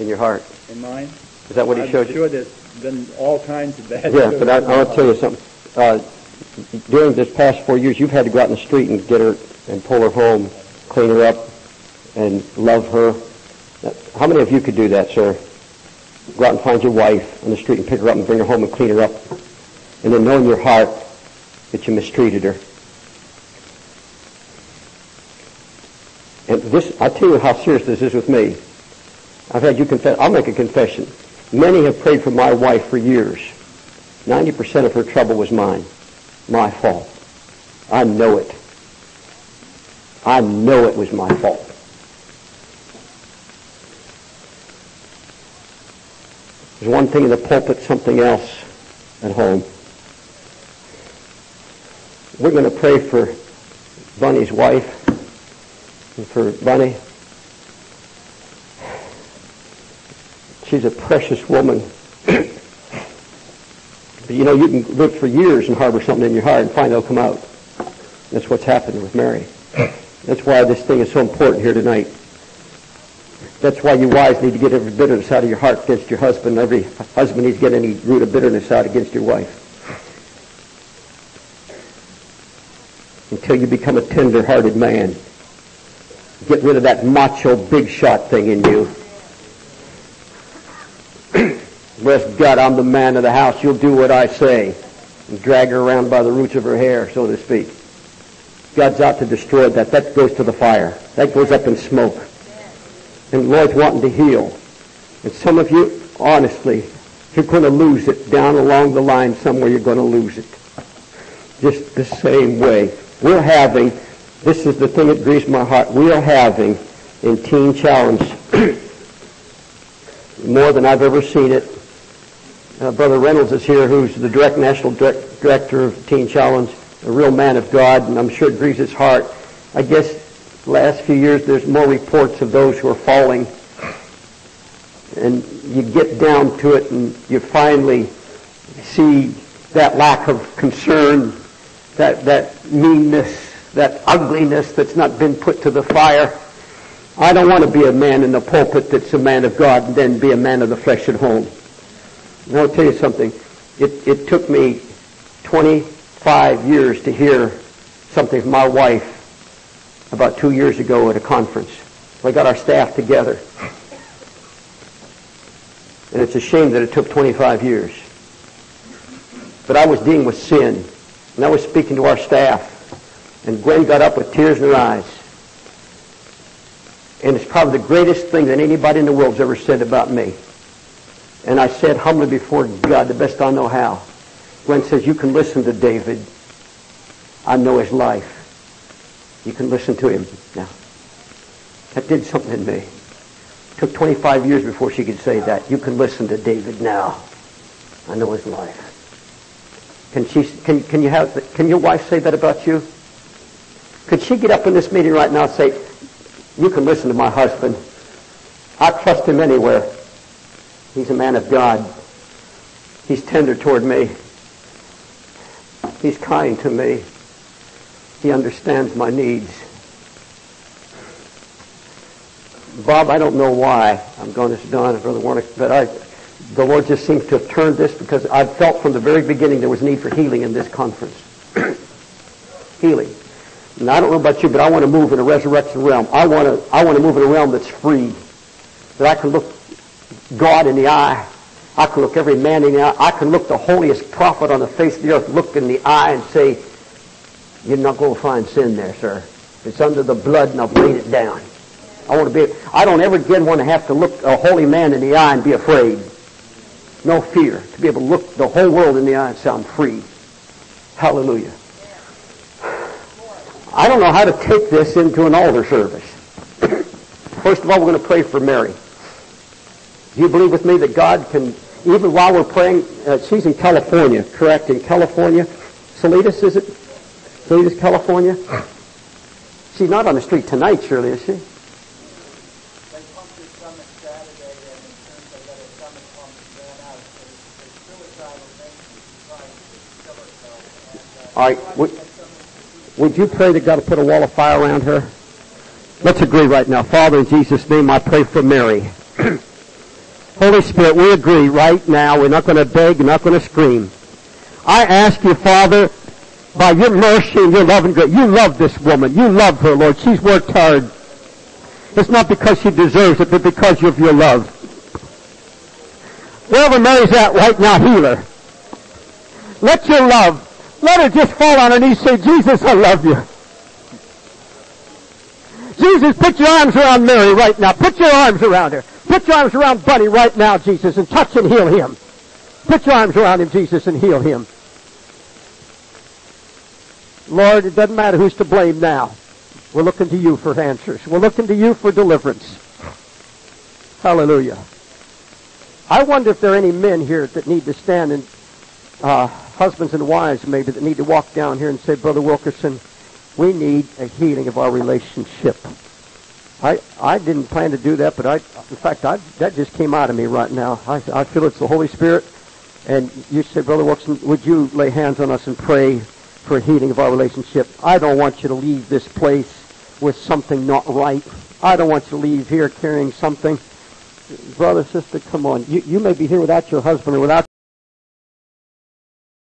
in your heart? In mine? Is that what he I'm showed you? sure there's been all kinds of bad Yeah, but I, I want to tell you something. Uh, during this past four years, you've had to go out in the street and get her and pull her home, clean her up, and love her. How many of you could do that, sir? Go out and find your wife on the street and pick her up and bring her home and clean her up, and then know in your heart that you mistreated her. And this, I tell you how serious this is with me. I've had you confess. I'll make a confession. Many have prayed for my wife for years. 90% of her trouble was mine. My fault. I know it. I know it was my fault. There's one thing in the pulpit, something else at home. We're going to pray for Bunny's wife and for Bunny. She's a precious woman. but you know, you can live for years and harbor something in your heart and find it'll come out. That's what's happened with Mary. That's why this thing is so important here tonight. That's why you wives need to get every bitterness out of your heart against your husband. Every husband needs to get any root of bitterness out against your wife. Until you become a tender-hearted man. Get rid of that macho big shot thing in you. Bless God, I'm the man of the house. You'll do what I say. And drag her around by the roots of her hair, so to speak. God's out to destroy that. That goes to the fire. That goes up in smoke. And Lord's wanting to heal. And some of you, honestly, you're going to lose it. Down along the line somewhere, you're going to lose it. Just the same way. We're having, this is the thing that grieves my heart, we are having in Teen Challenge more than I've ever seen it. Uh, Brother Reynolds is here, who's the direct national direct, director of Teen Challenge, a real man of God, and I'm sure it grieves his heart. I guess the last few years there's more reports of those who are falling. And you get down to it and you finally see that lack of concern, that, that meanness, that ugliness that's not been put to the fire. I don't want to be a man in the pulpit that's a man of God and then be a man of the flesh at home. And I'll tell you something. It, it took me 25 years to hear something from my wife about two years ago at a conference. We got our staff together. And it's a shame that it took 25 years. But I was dealing with sin. And I was speaking to our staff. And Gwen got up with tears in her eyes. And it's probably the greatest thing that anybody in the world's ever said about me. And I said humbly before God, the best I know how. Gwen says, you can listen to David. I know his life. You can listen to him now. That did something in me. It took 25 years before she could say that. You can listen to David now. I know his life. Can she? Can can you have? Can your wife say that about you? Could she get up in this meeting right now and say, "You can listen to my husband. I trust him anywhere. He's a man of God. He's tender toward me. He's kind to me. He understands my needs." Bob, I don't know why I'm going to this down, Brother Warner, but I, the Lord just seems to have turned this because I felt from the very beginning there was need for healing in this conference. healing. And I don't know about you, but I want to move in a resurrection realm. I want to, I want to move in a realm that's free. That I can look God in the eye. I can look every man in the eye. I can look the holiest prophet on the face of the earth, look in the eye and say, you're not going to find sin there, sir. It's under the blood and I've laid it down. I want to be, I don't ever again want to have to look a holy man in the eye and be afraid. No fear. To be able to look the whole world in the eye and say, I'm free. Hallelujah. I don't know how to take this into an altar service. First of all, we're going to pray for Mary. Do you believe with me that God can, even while we're praying, uh, she's in California, correct? In California. Salinas, is it? Salinas, California? She's not on the street tonight, surely, is she? All right. Would, would you pray that God will put a wall of fire around her? Let's agree right now. Father, in Jesus' name, I pray for Mary. Holy Spirit, we agree right now. We're not going to beg. We're not going to scream. I ask you, Father, by your mercy and your love and grace, you love this woman. You love her, Lord. She's worked hard. It's not because she deserves it, but because of your love. Wherever Mary's at right now, heal her. Let your love let her just fall on her knees and say, Jesus, I love you. Jesus, put your arms around Mary right now. Put your arms around her. Put your arms around Bunny right now, Jesus, and touch and heal him. Put your arms around him, Jesus, and heal him. Lord, it doesn't matter who's to blame now. We're looking to you for answers. We're looking to you for deliverance. Hallelujah. I wonder if there are any men here that need to stand and uh, husbands and wives maybe that need to walk down here and say, Brother Wilkerson, we need a healing of our relationship. I I didn't plan to do that, but I in fact I, that just came out of me right now. I I feel it's the Holy Spirit, and you say, Brother Wilkerson, would you lay hands on us and pray for a healing of our relationship? I don't want you to leave this place with something not right. I don't want you to leave here carrying something. Brother, sister, come on. You you may be here without your husband or without